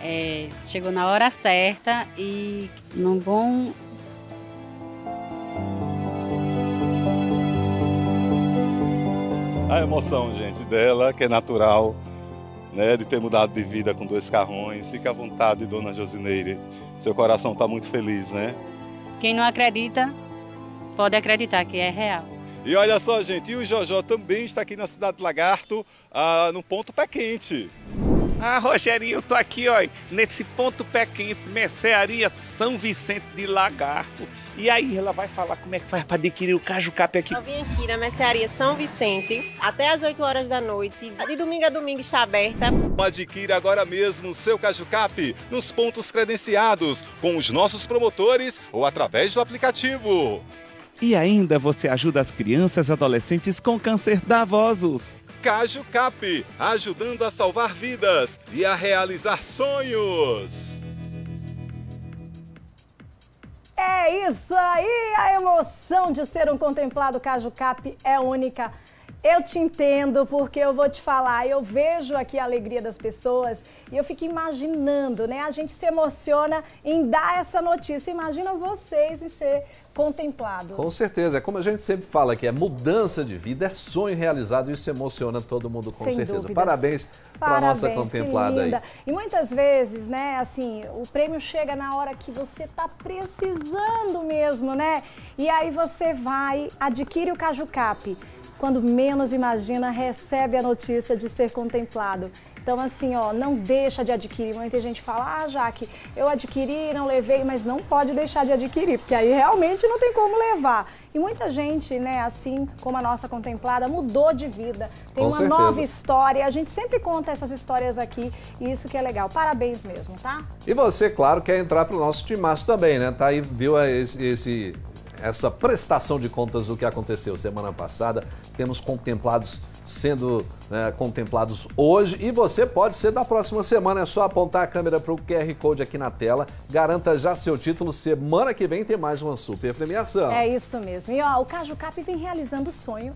Speaker 16: É, chegou na hora certa e num bom.
Speaker 7: A emoção, gente, dela, que é natural, né, de ter mudado de vida com dois carrões. Fique à vontade, dona Josineire. Seu coração está muito feliz, né?
Speaker 16: Quem não acredita, pode acreditar que é real.
Speaker 7: E olha só, gente, e o Jojó também está aqui na cidade de Lagarto, ah, no ponto pé quente.
Speaker 8: Ah, Rogerinho, eu tô aqui, ó, nesse ponto pé quente, mercearia São Vicente de Lagarto. E aí ela vai falar como é que faz para adquirir o Caju Cap aqui.
Speaker 11: Eu vim aqui na mercearia São Vicente até às 8 horas da noite. De domingo a domingo está aberta.
Speaker 7: Adquira agora mesmo o seu Caju Cap nos pontos credenciados, com os nossos promotores ou através do aplicativo.
Speaker 8: E ainda você ajuda as crianças e adolescentes com câncer davosos.
Speaker 7: Caju Cap, ajudando a salvar vidas e a realizar sonhos.
Speaker 6: É isso aí, a emoção de ser um contemplado Caju Cap é única. Eu te entendo, porque eu vou te falar, eu vejo aqui a alegria das pessoas e eu fico imaginando, né? A gente se emociona em dar essa notícia. Imagina vocês em ser contemplado.
Speaker 3: Com certeza, é como a gente sempre fala que é mudança de vida, é sonho realizado e isso emociona todo mundo com
Speaker 6: Sem
Speaker 3: certeza.
Speaker 6: dúvidas.
Speaker 3: Parabéns para nossa contemplada aí.
Speaker 6: E muitas vezes, né, assim, o prêmio chega na hora que você tá precisando mesmo, né? E aí você vai, adquire o Caju Cap. Quando menos imagina, recebe a notícia de ser contemplado. Então, assim, ó, não deixa de adquirir. Muita gente fala, ah, Jaque, eu adquiri, não levei, mas não pode deixar de adquirir, porque aí realmente não tem como levar. E muita gente, né, assim como a nossa contemplada, mudou de vida. Tem
Speaker 3: Com
Speaker 6: uma
Speaker 3: certeza.
Speaker 6: nova história. A gente sempre conta essas histórias aqui e isso que é legal. Parabéns mesmo, tá?
Speaker 3: E você, claro, quer entrar para o nosso timaço também, né? Tá aí, viu esse, esse- essa prestação de contas do que aconteceu semana passada. Temos contemplados sendo né, contemplados hoje e você pode ser da próxima semana. É só apontar a câmera para o QR Code aqui na tela. Garanta já seu título. Semana que vem tem mais uma super premiação.
Speaker 6: É isso mesmo. E ó, o Caju Cap vem realizando sonhos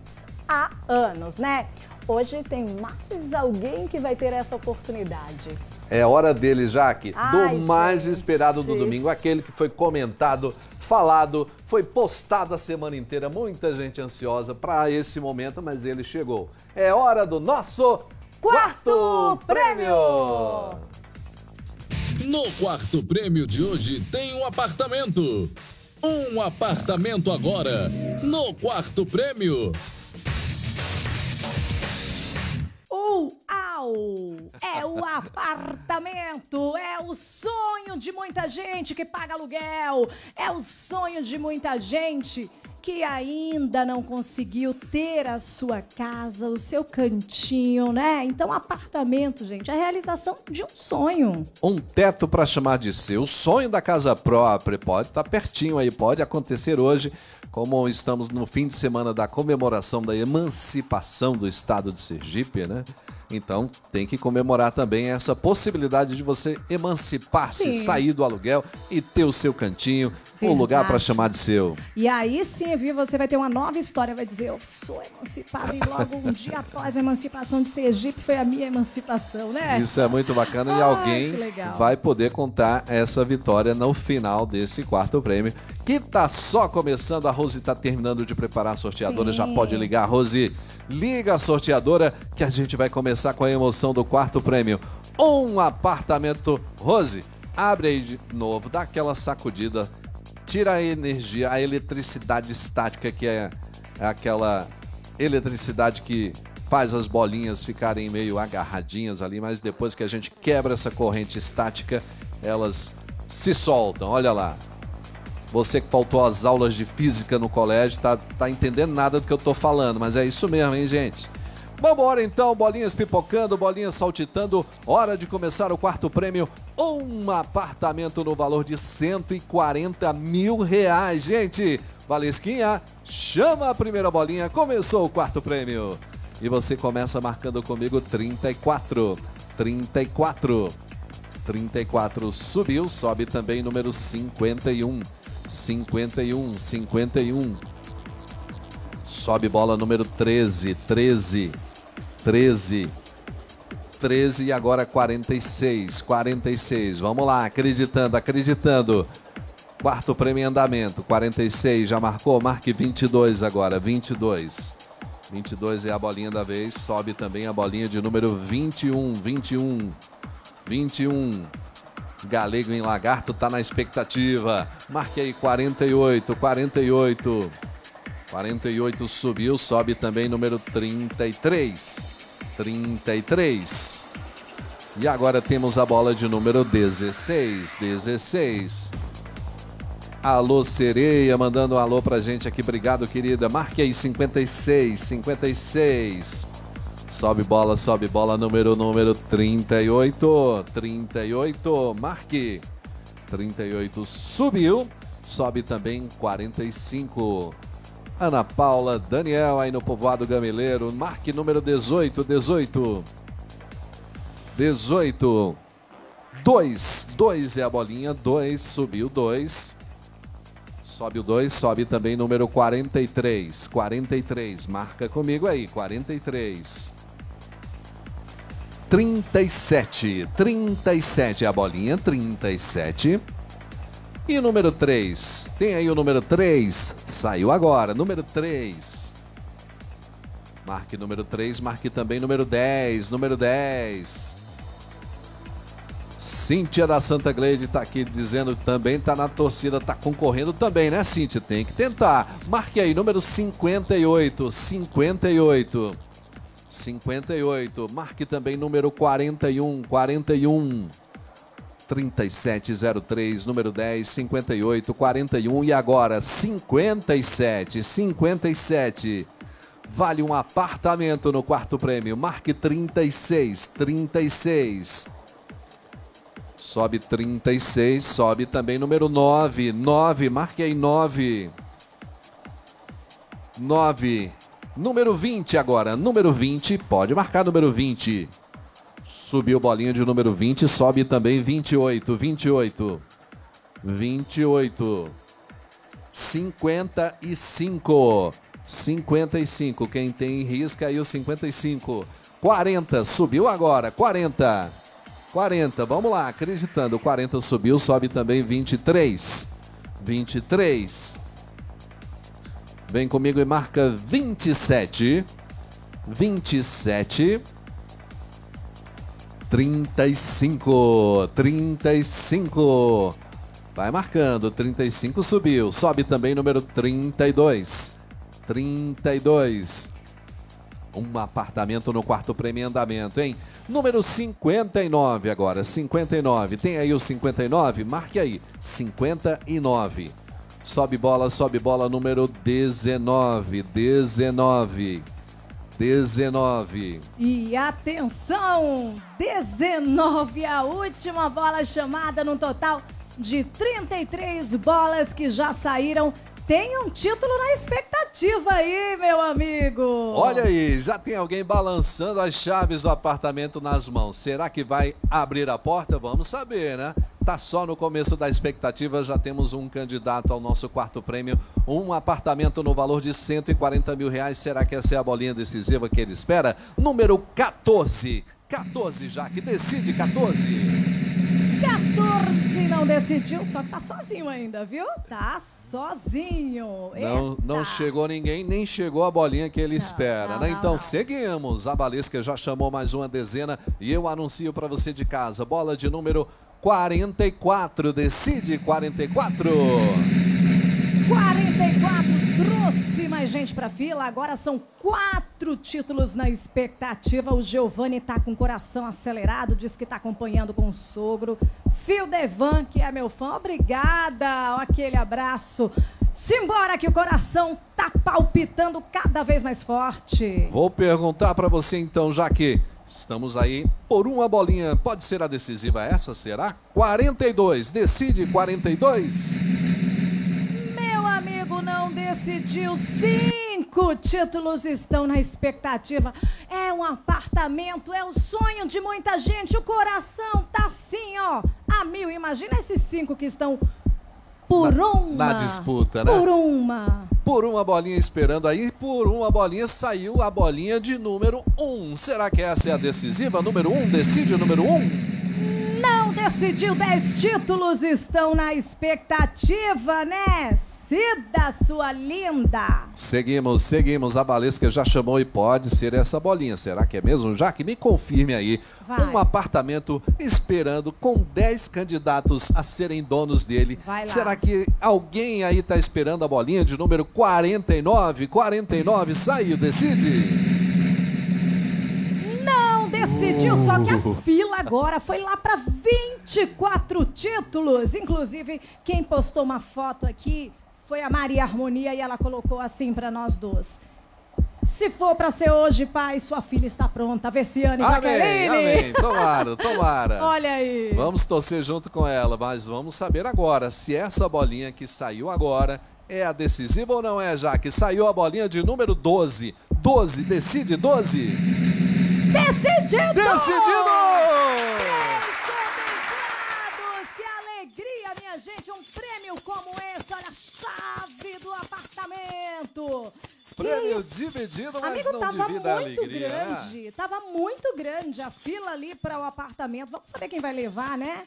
Speaker 6: há anos, né? Hoje tem mais alguém que vai ter essa oportunidade.
Speaker 3: É hora dele, Jaque,
Speaker 6: Ai,
Speaker 3: do mais
Speaker 6: gente.
Speaker 3: esperado do domingo, aquele que foi comentado, falado, foi postado a semana inteira. Muita gente ansiosa para esse momento, mas ele chegou. É hora do nosso
Speaker 6: quarto
Speaker 3: prêmio!
Speaker 5: No quarto prêmio de hoje tem um apartamento. Um apartamento agora. No quarto prêmio.
Speaker 2: Uau! É o apartamento, é o sonho de muita gente que paga aluguel, é o sonho de muita gente que ainda não conseguiu ter a sua casa, o seu cantinho, né? Então, apartamento, gente, é a realização de um sonho.
Speaker 3: Um teto para chamar de seu. O sonho da casa própria pode estar pertinho aí, pode acontecer hoje, como estamos no fim de semana da comemoração da emancipação do estado de Sergipe, né? Então tem que comemorar também essa possibilidade de você emancipar-se, sair do aluguel e ter o seu cantinho, um lugar para
Speaker 2: Verdade.
Speaker 3: chamar de seu.
Speaker 2: E aí sim, viu, você vai ter uma nova história, vai dizer, eu sou emancipada e logo um [laughs] dia após a emancipação de Sergipe foi a minha emancipação, né?
Speaker 3: Isso é muito bacana e
Speaker 2: Ai,
Speaker 3: alguém vai poder contar essa vitória no final desse quarto prêmio, que tá só começando. A Rose tá terminando de preparar a sorteadora,
Speaker 2: Sim.
Speaker 3: já pode ligar, Rose. Liga a sorteadora que a gente vai começar com a emoção do quarto prêmio. Um apartamento, Rose. Abre aí de novo, dá aquela sacudida, tira a energia, a eletricidade estática, que é aquela eletricidade que faz as bolinhas ficarem meio agarradinhas ali, mas depois que a gente quebra essa corrente estática, elas se soltam. Olha lá. Você que faltou às aulas de física no colégio, tá, tá entendendo nada do que eu tô falando, mas é isso mesmo, hein, gente? Vambora então, bolinhas pipocando, bolinhas saltitando. Hora de começar o quarto prêmio. Um apartamento no valor de 140 mil reais, gente. Valesquinha, chama a primeira bolinha. Começou o quarto prêmio. E você começa marcando comigo 34. 34. 34 subiu, sobe também número 51. 51, 51. Sobe bola número 13, 13, 13. 13 e agora 46, 46. Vamos lá, acreditando, acreditando. Quarto prêmio em andamento, 46, já marcou? Marque 22 agora, 22. 22 é a bolinha da vez, sobe também a bolinha de número 21, 21, 21. Galego em Lagarto tá na expectativa. Marque aí 48, 48. 48 subiu, sobe também número 33. 33. E agora temos a bola de número 16, 16. Alô Sereia, mandando um alô pra gente aqui. Obrigado, querida. Marque aí 56, 56. Sobe bola, sobe bola, número, número 38. 38, marque. 38 subiu. Sobe também 45. Ana Paula, Daniel aí no povoado Gamileiro. Marque número 18, 18. 18. 2, 2 é a bolinha, 2, subiu 2. Sobe o 2, sobe também número 43. 43, marca comigo aí, 43. 37, 37 é a bolinha, 37. E número 3? Tem aí o número 3? Saiu agora, número 3. Marque número 3, marque também número 10, número 10. Cíntia da Santa Gleide tá aqui dizendo também tá na torcida, tá concorrendo também, né, Cíntia? Tem que tentar. Marque aí, número 58, 58. 58. Marque também número 41, 41. 3703, número 10, 58, 41 e agora 57, 57. Vale um apartamento no quarto prêmio. Marque 36, 36. Sobe 36, sobe também número 9. 9, marque aí 9. 9. Número 20 agora. Número 20, pode marcar número 20. Subiu bolinha de número 20, sobe também 28. 28. 28. 55. 55. Quem tem risca aí o 55. 40. Subiu agora. 40. 40, vamos lá, acreditando. 40 subiu, sobe também 23. 23. Vem comigo e marca 27. 27. 35. 35. Vai marcando. 35 subiu. Sobe também número 32. 32. Um apartamento no quarto prêmio em andamento, hein? Número 59 agora, 59. Tem aí o 59? Marque aí, 59. Sobe bola, sobe bola, número 19. 19. 19.
Speaker 2: E atenção! 19, a última bola chamada no total de 33 bolas que já saíram tem um título na expectativa aí, meu amigo.
Speaker 3: Olha aí, já tem alguém balançando as chaves do apartamento nas mãos. Será que vai abrir a porta? Vamos saber, né? Tá só no começo da expectativa, já temos um candidato ao nosso quarto prêmio, um apartamento no valor de 140 mil reais. Será que essa é a bolinha decisiva que ele espera? Número 14. 14 já, que decide 14.
Speaker 2: 14 não decidiu, só que tá sozinho ainda, viu? Tá sozinho.
Speaker 3: Não, não chegou ninguém, nem chegou a bolinha que ele não, espera, não, né? Não, então seguimos. A Balesca já chamou mais uma dezena e eu anuncio para você de casa. Bola de número 44. Decide 44.
Speaker 2: 44 trouxe mais gente pra fila. Agora são quatro títulos na expectativa. O Giovanni tá com o coração acelerado, diz que tá acompanhando com o sogro. Fio Devan, que é meu fã, obrigada. Aquele abraço. Simbora que o coração tá palpitando cada vez mais forte.
Speaker 3: Vou perguntar para você então, já que estamos aí por uma bolinha. Pode ser a decisiva essa, será? 42. Decide 42.
Speaker 2: Meu amigo não decidiu. Cinco títulos estão na expectativa. É um apartamento, é o sonho de muita gente. O coração tá assim, ó, a mil. Imagina esses cinco que estão por uma.
Speaker 3: Na disputa, né?
Speaker 2: Por uma.
Speaker 3: Por uma bolinha esperando aí, por uma bolinha saiu a bolinha de número 1. Um. Será que essa é a decisiva? Número 1, um, decide o número 1? Um?
Speaker 2: Não decidiu, 10 títulos estão na expectativa, né? Cida, sua linda.
Speaker 3: Seguimos, seguimos. A Valesca já chamou e pode ser essa bolinha. Será que é mesmo? Já que me confirme aí.
Speaker 2: Vai.
Speaker 3: Um apartamento esperando com 10 candidatos a serem donos dele. Será que alguém aí está esperando a bolinha de número 49? 49 saiu, decide.
Speaker 2: Não decidiu, só que a fila agora foi lá para 24 títulos. Inclusive, quem postou uma foto aqui foi a Maria Harmonia e ela colocou assim para nós dois. Se for para ser hoje, pai, sua filha está pronta. Versiane
Speaker 3: Amém, amém. Tomara, tomara. [laughs]
Speaker 2: Olha aí.
Speaker 3: Vamos torcer junto com ela, mas vamos saber agora se essa bolinha que saiu agora é a decisiva ou não é, já que saiu a bolinha de número 12. 12, decide 12.
Speaker 2: Decidido!
Speaker 3: Decidido!
Speaker 2: Que alegria, minha gente! Um prêmio como esse, olha, chave do apartamento!
Speaker 3: Prêmio dividido, mas
Speaker 2: Amigo,
Speaker 3: não
Speaker 2: tava
Speaker 3: divida a
Speaker 2: muito
Speaker 3: alegria, né?
Speaker 2: grande, tava muito grande a fila ali para o apartamento. Vamos saber quem vai levar, né?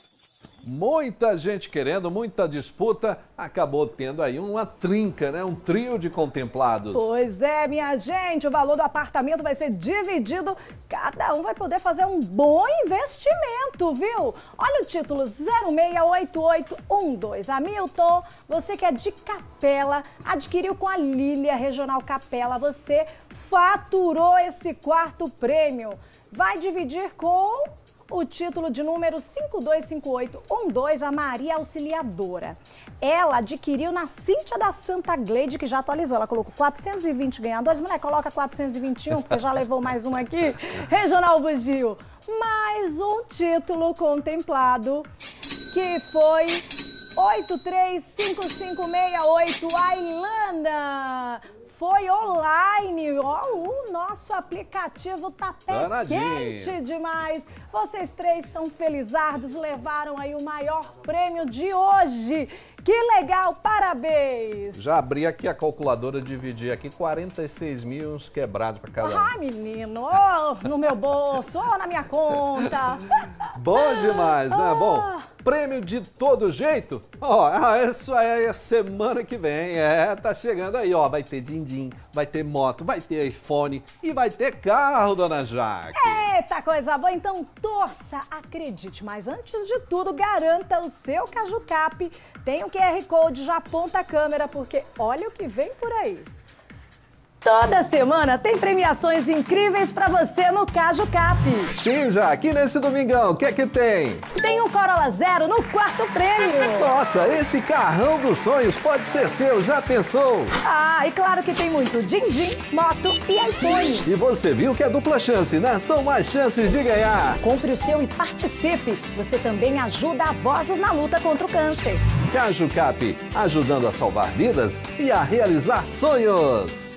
Speaker 3: Muita gente querendo, muita disputa, acabou tendo aí uma trinca, né? Um trio de contemplados.
Speaker 6: Pois é, minha gente, o valor do apartamento vai ser dividido, cada um vai poder fazer um bom investimento, viu? Olha o título 068812. Hamilton, você que é de Capela, adquiriu com a Lília Regional Capela, você faturou esse quarto prêmio. Vai dividir com o título de número 525812, a Maria Auxiliadora. Ela adquiriu na Cíntia da Santa Gleide, que já atualizou. Ela colocou 420 ganhadores. Mulher, coloca 421, porque já levou mais um aqui. [laughs] Regional Bugio. Mais um título contemplado, que foi 835568, a Ilana. Foi online, ó, o nosso aplicativo tá pé
Speaker 3: Danadinho.
Speaker 6: quente demais. Vocês três são felizardos, levaram aí o maior prêmio de hoje. Que legal, parabéns!
Speaker 3: Já abri aqui a calculadora, dividi aqui 46 mil uns quebrados para cada um.
Speaker 6: Ai, menino, ó, no meu bolso, ó, na minha conta. [laughs]
Speaker 3: Bom demais, né? Bom,
Speaker 6: Ah.
Speaker 3: prêmio de todo jeito. Ó, isso aí é semana que vem. É, tá chegando aí, ó. Vai ter din-din, vai ter moto, vai ter iPhone e vai ter carro, dona Jaque.
Speaker 6: Eita, coisa boa! Então torça, acredite, mas antes de tudo, garanta o seu Caju Cap. Tem QR Code, já aponta a câmera, porque olha o que vem por aí. Toda semana tem premiações incríveis pra você no Caju Cap.
Speaker 3: Sim, Jaque, e nesse domingão, o que é que tem?
Speaker 6: Tem um Corolla Zero no quarto prêmio. [laughs]
Speaker 3: Nossa, esse carrão dos sonhos pode ser seu, já pensou?
Speaker 6: Ah, e claro que tem muito din-din, moto e iPhone.
Speaker 3: E você viu que é dupla chance, né? São mais chances de ganhar.
Speaker 6: Compre o seu e participe. Você também ajuda a Vozes na luta contra o câncer.
Speaker 3: Caju Cap, ajudando a salvar vidas e a realizar sonhos.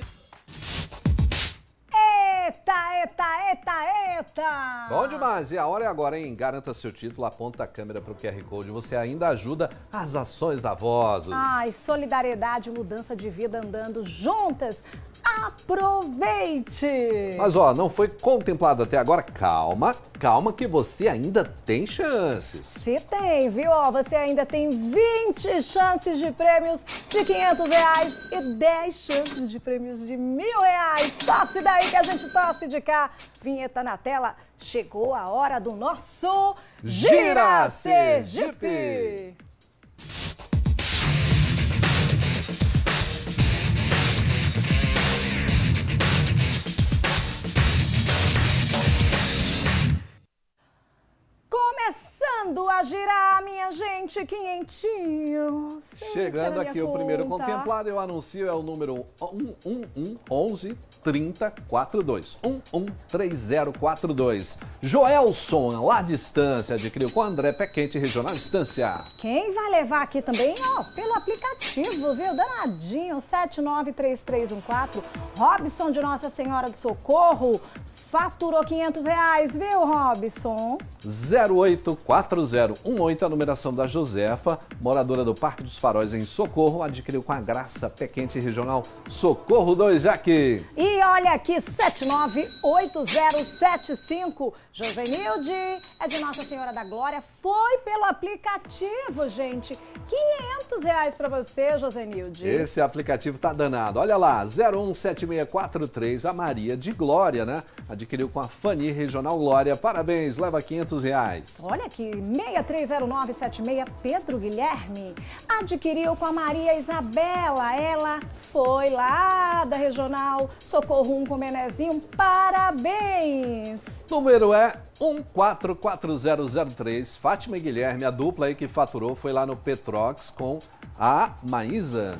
Speaker 6: Eita!
Speaker 3: Bom demais, e a hora é agora, hein? Garanta seu título, aponta a câmera para o QR Code. Você ainda ajuda as ações da Vozes.
Speaker 6: Ai, solidariedade, mudança de vida andando juntas. Aproveite!
Speaker 3: Mas ó, não foi contemplado até agora. Calma, calma que você ainda tem chances.
Speaker 6: Se tem, viu? Ó, você ainda tem 20 chances de prêmios de 500 reais e 10 chances de prêmios de mil reais. Tosse daí que a gente tosse de cá. Vinheta na tela.
Speaker 2: Chegou a hora do nosso
Speaker 3: Gira Sergipe!
Speaker 2: Sergipe! Começando a girar, minha gente, quinhentinho.
Speaker 3: Chegando aqui o primeiro contemplado, eu anuncio, é o número 111 11 30 42. 113042. Joelson, lá à distância, adquiriu com André Pequente, Regional Distância.
Speaker 2: Quem vai levar aqui também, ó, pelo aplicativo, viu? Danadinho, 793314. Robson de Nossa Senhora do Socorro. Faturou 500 reais, viu, Robson?
Speaker 3: 084018, a numeração da Josefa, moradora do Parque dos Faróis em Socorro, adquiriu com a Graça Pequente Regional Socorro 2 Jaque.
Speaker 2: E olha aqui, 798075. Josenilde é de Nossa Senhora da Glória. Foi pelo aplicativo, gente. 500 reais pra você, Josenilde.
Speaker 3: Esse aplicativo tá danado. Olha lá, 017643, a Maria de Glória, né? Adquiriu com a Fani Regional Glória. Parabéns, leva 500 reais.
Speaker 2: Olha aqui, 630976, Pedro Guilherme adquiriu com a Maria Isabela. Ela foi lá da Regional Socorro 1 com o Menezinho. Parabéns!
Speaker 3: Número é 144003. Fátima e Guilherme, a dupla aí que faturou, foi lá no Petrox com a Maísa.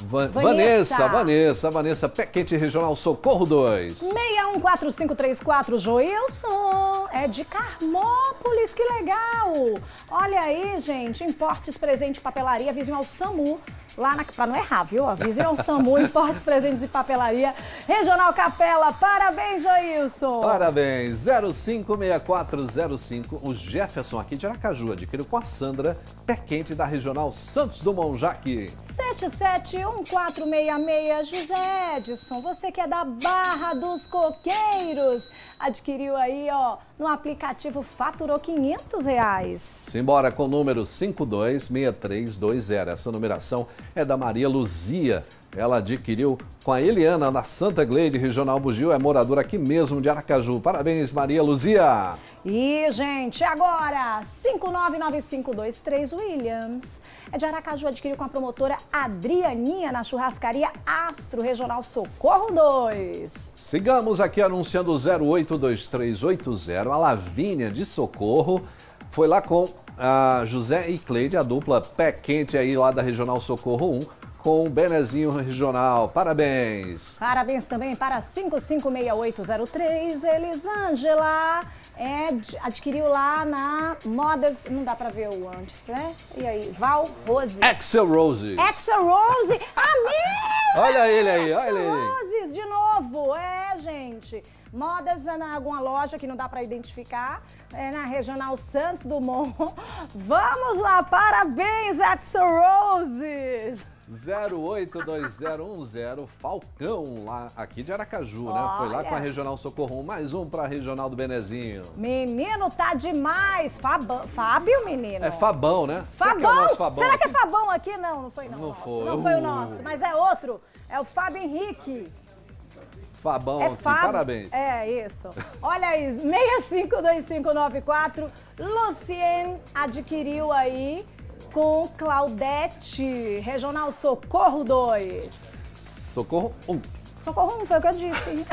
Speaker 3: Va-
Speaker 2: Vanessa.
Speaker 3: Vanessa, Vanessa, Pé Quente Regional Socorro 2.
Speaker 2: 614534 Joilson é de Carmópolis, que legal! Olha aí, gente, importes, presente, papelaria, avisem ao SAMU, lá na... pra não errar, viu? Avisem ao SAMU, importes, presentes e papelaria, Regional Capela, parabéns, Joilson!
Speaker 3: Parabéns, 056405. O Jefferson aqui de Aracaju adquiriu com a Sandra, Pé Quente da Regional Santos Dumont Jaque.
Speaker 2: 771466 José Edson, você que é da Barra dos Coqueiros, adquiriu aí, ó, no aplicativo, faturou 500 reais.
Speaker 3: Simbora com o número 526320. Essa numeração é da Maria Luzia. Ela adquiriu com a Eliana da Santa Gleide Regional Bugio, é moradora aqui mesmo de Aracaju. Parabéns, Maria Luzia.
Speaker 2: E, gente, agora, 599523 Williams. É de Aracaju, adquiriu com a promotora Adrianinha na churrascaria Astro Regional Socorro 2.
Speaker 3: Sigamos aqui anunciando o 082380. A Lavínia de Socorro foi lá com a José e Cleide, a dupla pé quente aí lá da Regional Socorro 1, com o Benezinho Regional. Parabéns.
Speaker 2: Parabéns também para 556803, Elisângela. É, adquiriu lá na Modas, não dá pra ver o antes, né? E aí, Val Rose.
Speaker 3: Axel Rose.
Speaker 2: Axel Rose, [laughs] amigo!
Speaker 3: Olha ele aí, olha ele aí.
Speaker 2: Roses, de novo, é, gente. Modas é na alguma loja que não dá pra identificar, é na Regional Santos Dumont. [laughs] Vamos lá, parabéns, Axel Roses!
Speaker 3: 082010 Falcão, lá aqui de Aracaju, né? Foi lá
Speaker 2: Olha.
Speaker 3: com a Regional Socorro 1, mais um para a Regional do Benezinho.
Speaker 2: Menino, tá demais. Fabão, Fábio, menino.
Speaker 3: É Fabão, né? Será
Speaker 2: Fabão?
Speaker 3: que é Fabão
Speaker 2: Será que é? Fabão aqui? Não, não foi não.
Speaker 3: Não foi.
Speaker 2: Não foi o
Speaker 3: Uh.
Speaker 2: nosso, mas é outro. É o Fábio Henrique.
Speaker 3: Fabão
Speaker 2: é
Speaker 3: aqui,
Speaker 2: Fábio.
Speaker 3: parabéns.
Speaker 2: É isso. Olha aí, [laughs] 652594. Lucien adquiriu aí com Claudete, Regional Socorro 2.
Speaker 3: Socorro 1.
Speaker 2: Socorro 1 foi o que eu disse.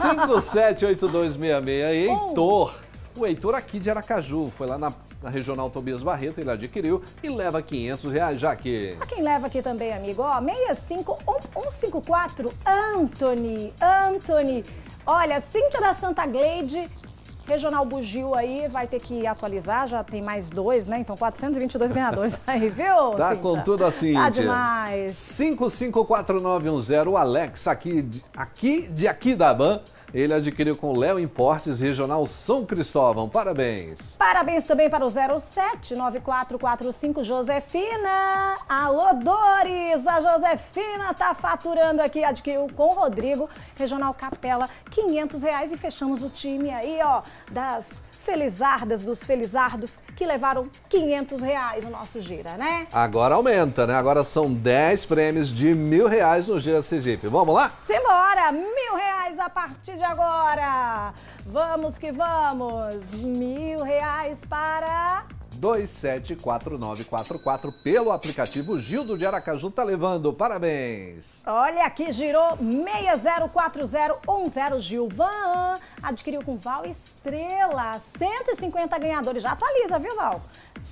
Speaker 3: 578266, [laughs] [laughs] Heitor. O Heitor aqui de Aracaju, foi lá na, na Regional Tobias Barreto, ele adquiriu e leva 500 reais, já que...
Speaker 2: Pra quem leva aqui também, amigo, ó, 65154, Anthony, Anthony. Olha, Cíntia da Santa Gleide, Regional Bugio aí, vai ter que atualizar, já tem mais dois, né? Então, 422 ganhadores [laughs] aí, viu,
Speaker 3: Tá
Speaker 2: Cíntia?
Speaker 3: com tudo assim,
Speaker 2: Tá demais.
Speaker 3: 554910, o Alex aqui, de- aqui de Aquidaban, ele adquiriu com Léo Importes Regional São Cristóvão. Parabéns.
Speaker 2: Parabéns também para o 079445 Josefina. Alô, Dores! A Josefina tá faturando aqui, adquiriu com o Rodrigo, Regional Capela, 500 reais e fechamos o time aí, ó, das felizardas, dos felizardos que levaram 500 reais no nosso gira, né?
Speaker 3: Agora aumenta, né? Agora são 10 prêmios de mil reais no Gira Sergipe. Vamos lá?
Speaker 2: Simbora! Mil reais a partir de agora. Vamos que vamos. Mil reais para
Speaker 3: 274944 pelo aplicativo Gildo de Aracaju tá levando. Parabéns!
Speaker 2: Olha aqui, girou 604010 Gilvan. Adquiriu com Val Estrela. 150 ganhadores. Já atualiza, viu, Val?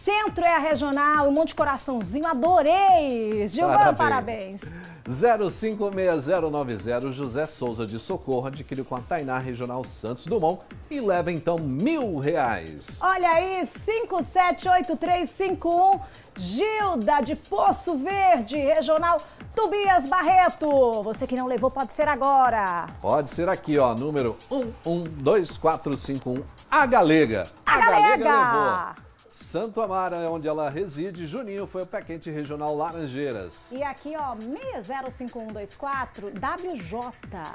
Speaker 2: Centro é a regional, um monte de coraçãozinho. Adorei! Gilvan, parabéns.
Speaker 3: parabéns. 056090 José Souza de Socorro adquiriu com a Tainá Regional Santos Dumont e leva então mil reais.
Speaker 2: Olha aí, 578351 Gilda de Poço Verde, Regional Tobias Barreto. Você que não levou pode ser agora.
Speaker 3: Pode ser aqui, ó, número 112451, a Galega.
Speaker 2: A, a Galega. Galega levou.
Speaker 3: Santo Amaro é onde ela reside. Juninho foi o pé quente regional Laranjeiras.
Speaker 2: E aqui, ó, 605124, WJ,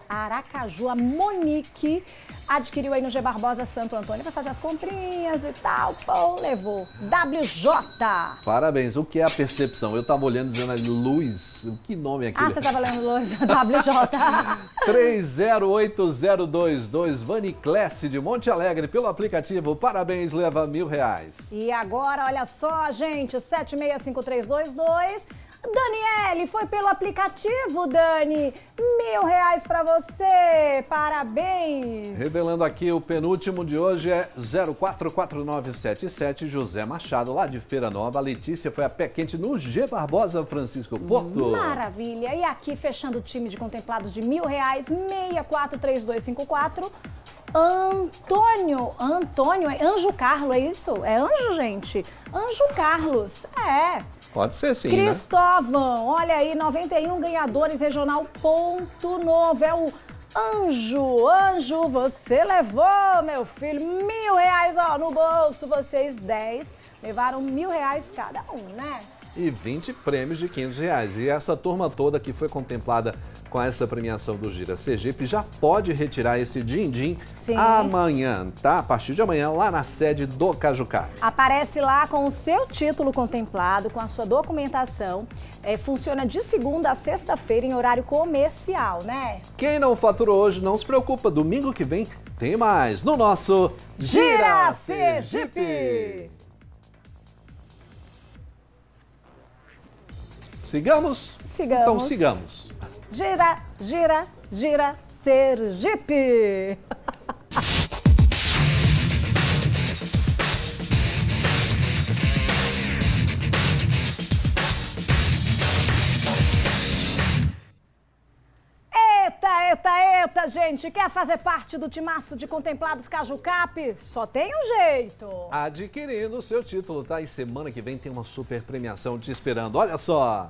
Speaker 2: Aracaju, a Monique adquiriu aí no G Barbosa Santo Antônio para fazer as comprinhas e tal. Pô, levou. WJ.
Speaker 3: Parabéns. O que é a percepção? Eu tava olhando dizendo ali, Luz. Que nome é aquele?
Speaker 2: Ah, você tava lendo Luz. WJ.
Speaker 3: 308022, Vani Classe de Monte Alegre, pelo aplicativo. Parabéns, leva mil reais.
Speaker 2: E agora, olha só, gente, 765322. Daniele, foi pelo aplicativo, Dani. Mil reais pra você. Parabéns.
Speaker 3: Revelando aqui o penúltimo de hoje é 044977 José Machado, lá de Feira Nova. A Letícia foi a pé quente no G Barbosa Francisco Porto.
Speaker 2: Maravilha. E aqui, fechando o time de contemplados de mil reais, 643254. Antônio, Antônio, é Anjo Carlos, é isso? É Anjo, gente? Anjo Carlos, é.
Speaker 3: Pode ser sim,
Speaker 2: Cristóvão, né? olha aí, 91 ganhadores regional ponto novo, é o Anjo, Anjo, você levou, meu filho, mil reais ó, no bolso, vocês 10 levaram mil reais cada um, né?
Speaker 3: E 20 prêmios de 500 reais. E essa turma toda que foi contemplada com essa premiação do Gira Sergipe já pode retirar esse din-din amanhã, tá? A partir de amanhã, lá na sede do Cajucá.
Speaker 2: Aparece lá com o seu título contemplado, com a sua documentação. É, funciona de segunda a sexta-feira em horário comercial, né?
Speaker 3: Quem não faturou hoje, não se preocupa. Domingo que vem tem mais no nosso
Speaker 2: Gira, Gira Sergipe.
Speaker 3: Sigamos?
Speaker 2: Sigamos.
Speaker 3: Então sigamos.
Speaker 2: Gira, gira, gira, Sergipe. Gente! Quer fazer parte do timaço de contemplados Cajucap? Só tem um jeito!
Speaker 3: Adquirindo o seu título, tá? E semana que vem tem uma super premiação te esperando. Olha só!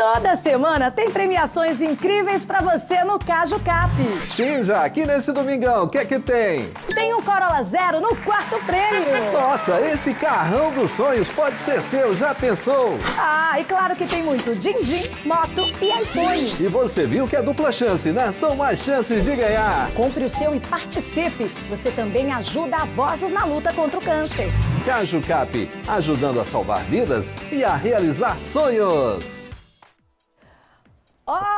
Speaker 2: Toda semana tem premiações incríveis para você no Caju Cap.
Speaker 3: Sim, já aqui nesse domingão, o que é que tem?
Speaker 2: Tem um Corolla Zero no quarto prêmio. [laughs]
Speaker 3: Nossa, esse carrão dos sonhos pode ser seu, já pensou?
Speaker 2: Ah, e claro que tem muito din-din, moto e iPhone.
Speaker 3: E você viu que é dupla chance, né? São mais chances de ganhar.
Speaker 2: Compre o seu e participe. Você também ajuda a Vozes na luta contra o câncer.
Speaker 3: Caju Cap, ajudando a salvar vidas e a realizar sonhos.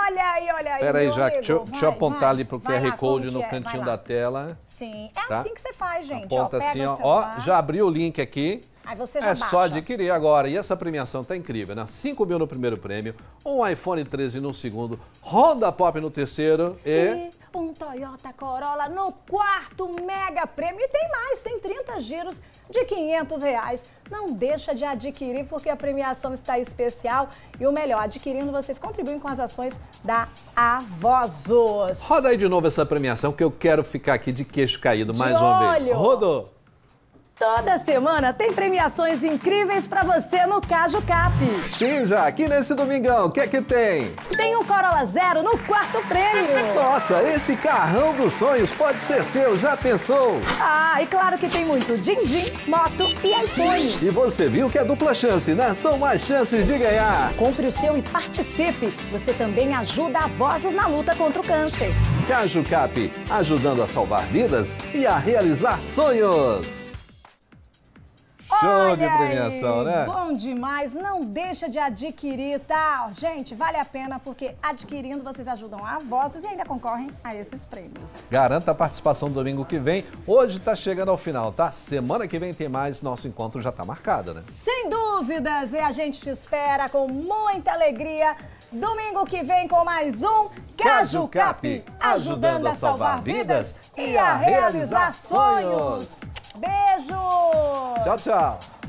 Speaker 2: Olha aí, olha aí.
Speaker 3: Peraí, Jaque, deixa, vai, deixa eu apontar vai, ali pro QR lá, Code no é? cantinho da tela.
Speaker 2: Sim, é tá? assim que você faz, gente.
Speaker 3: Aponta ó, assim, ó. ó. Já abriu o link aqui.
Speaker 2: Aí você já
Speaker 3: é
Speaker 2: baixa.
Speaker 3: só adquirir agora. E essa premiação tá incrível, né? 5 mil no primeiro prêmio, um iPhone 13 no segundo, Honda Pop no terceiro e...
Speaker 2: e um Toyota Corolla no quarto mega prêmio. E tem mais, tem 30 giros de 500 reais. Não deixa de adquirir porque a premiação está especial. E o melhor, adquirindo, vocês contribuem com as ações da Avosos.
Speaker 3: Roda aí de novo essa premiação que eu quero ficar aqui de queixo caído
Speaker 2: de
Speaker 3: mais uma
Speaker 2: olho.
Speaker 3: vez. Rodou!
Speaker 2: Toda semana tem premiações incríveis para você no Caju Cap.
Speaker 3: Sim, já aqui nesse domingão, o que é que tem?
Speaker 2: Tem um Corolla Zero no quarto prêmio. [laughs]
Speaker 3: Nossa, esse carrão dos sonhos pode ser seu, já pensou?
Speaker 2: Ah, e claro que tem muito din-din, moto e iPhone.
Speaker 3: E você viu que é dupla chance, né? São mais chances de ganhar.
Speaker 2: Compre o seu e participe. Você também ajuda a Vozes na luta contra o câncer.
Speaker 3: Caju Cap, ajudando a salvar vidas e a realizar sonhos. Show de
Speaker 2: Olha
Speaker 3: premiação,
Speaker 2: aí,
Speaker 3: né?
Speaker 2: Bom demais. Não deixa de adquirir, tá? Gente, vale a pena porque adquirindo vocês ajudam a votos e ainda concorrem a esses prêmios.
Speaker 3: Garanta a participação do domingo que vem. Hoje tá chegando ao final, tá? Semana que vem tem mais. Nosso encontro já tá marcado, né?
Speaker 2: Sem dúvidas, e a gente te espera com muita alegria. Domingo que vem com mais um Caju Cap, ajudando a salvar vidas e a realizar sonhos. Beijo!
Speaker 3: Tchau, tchau.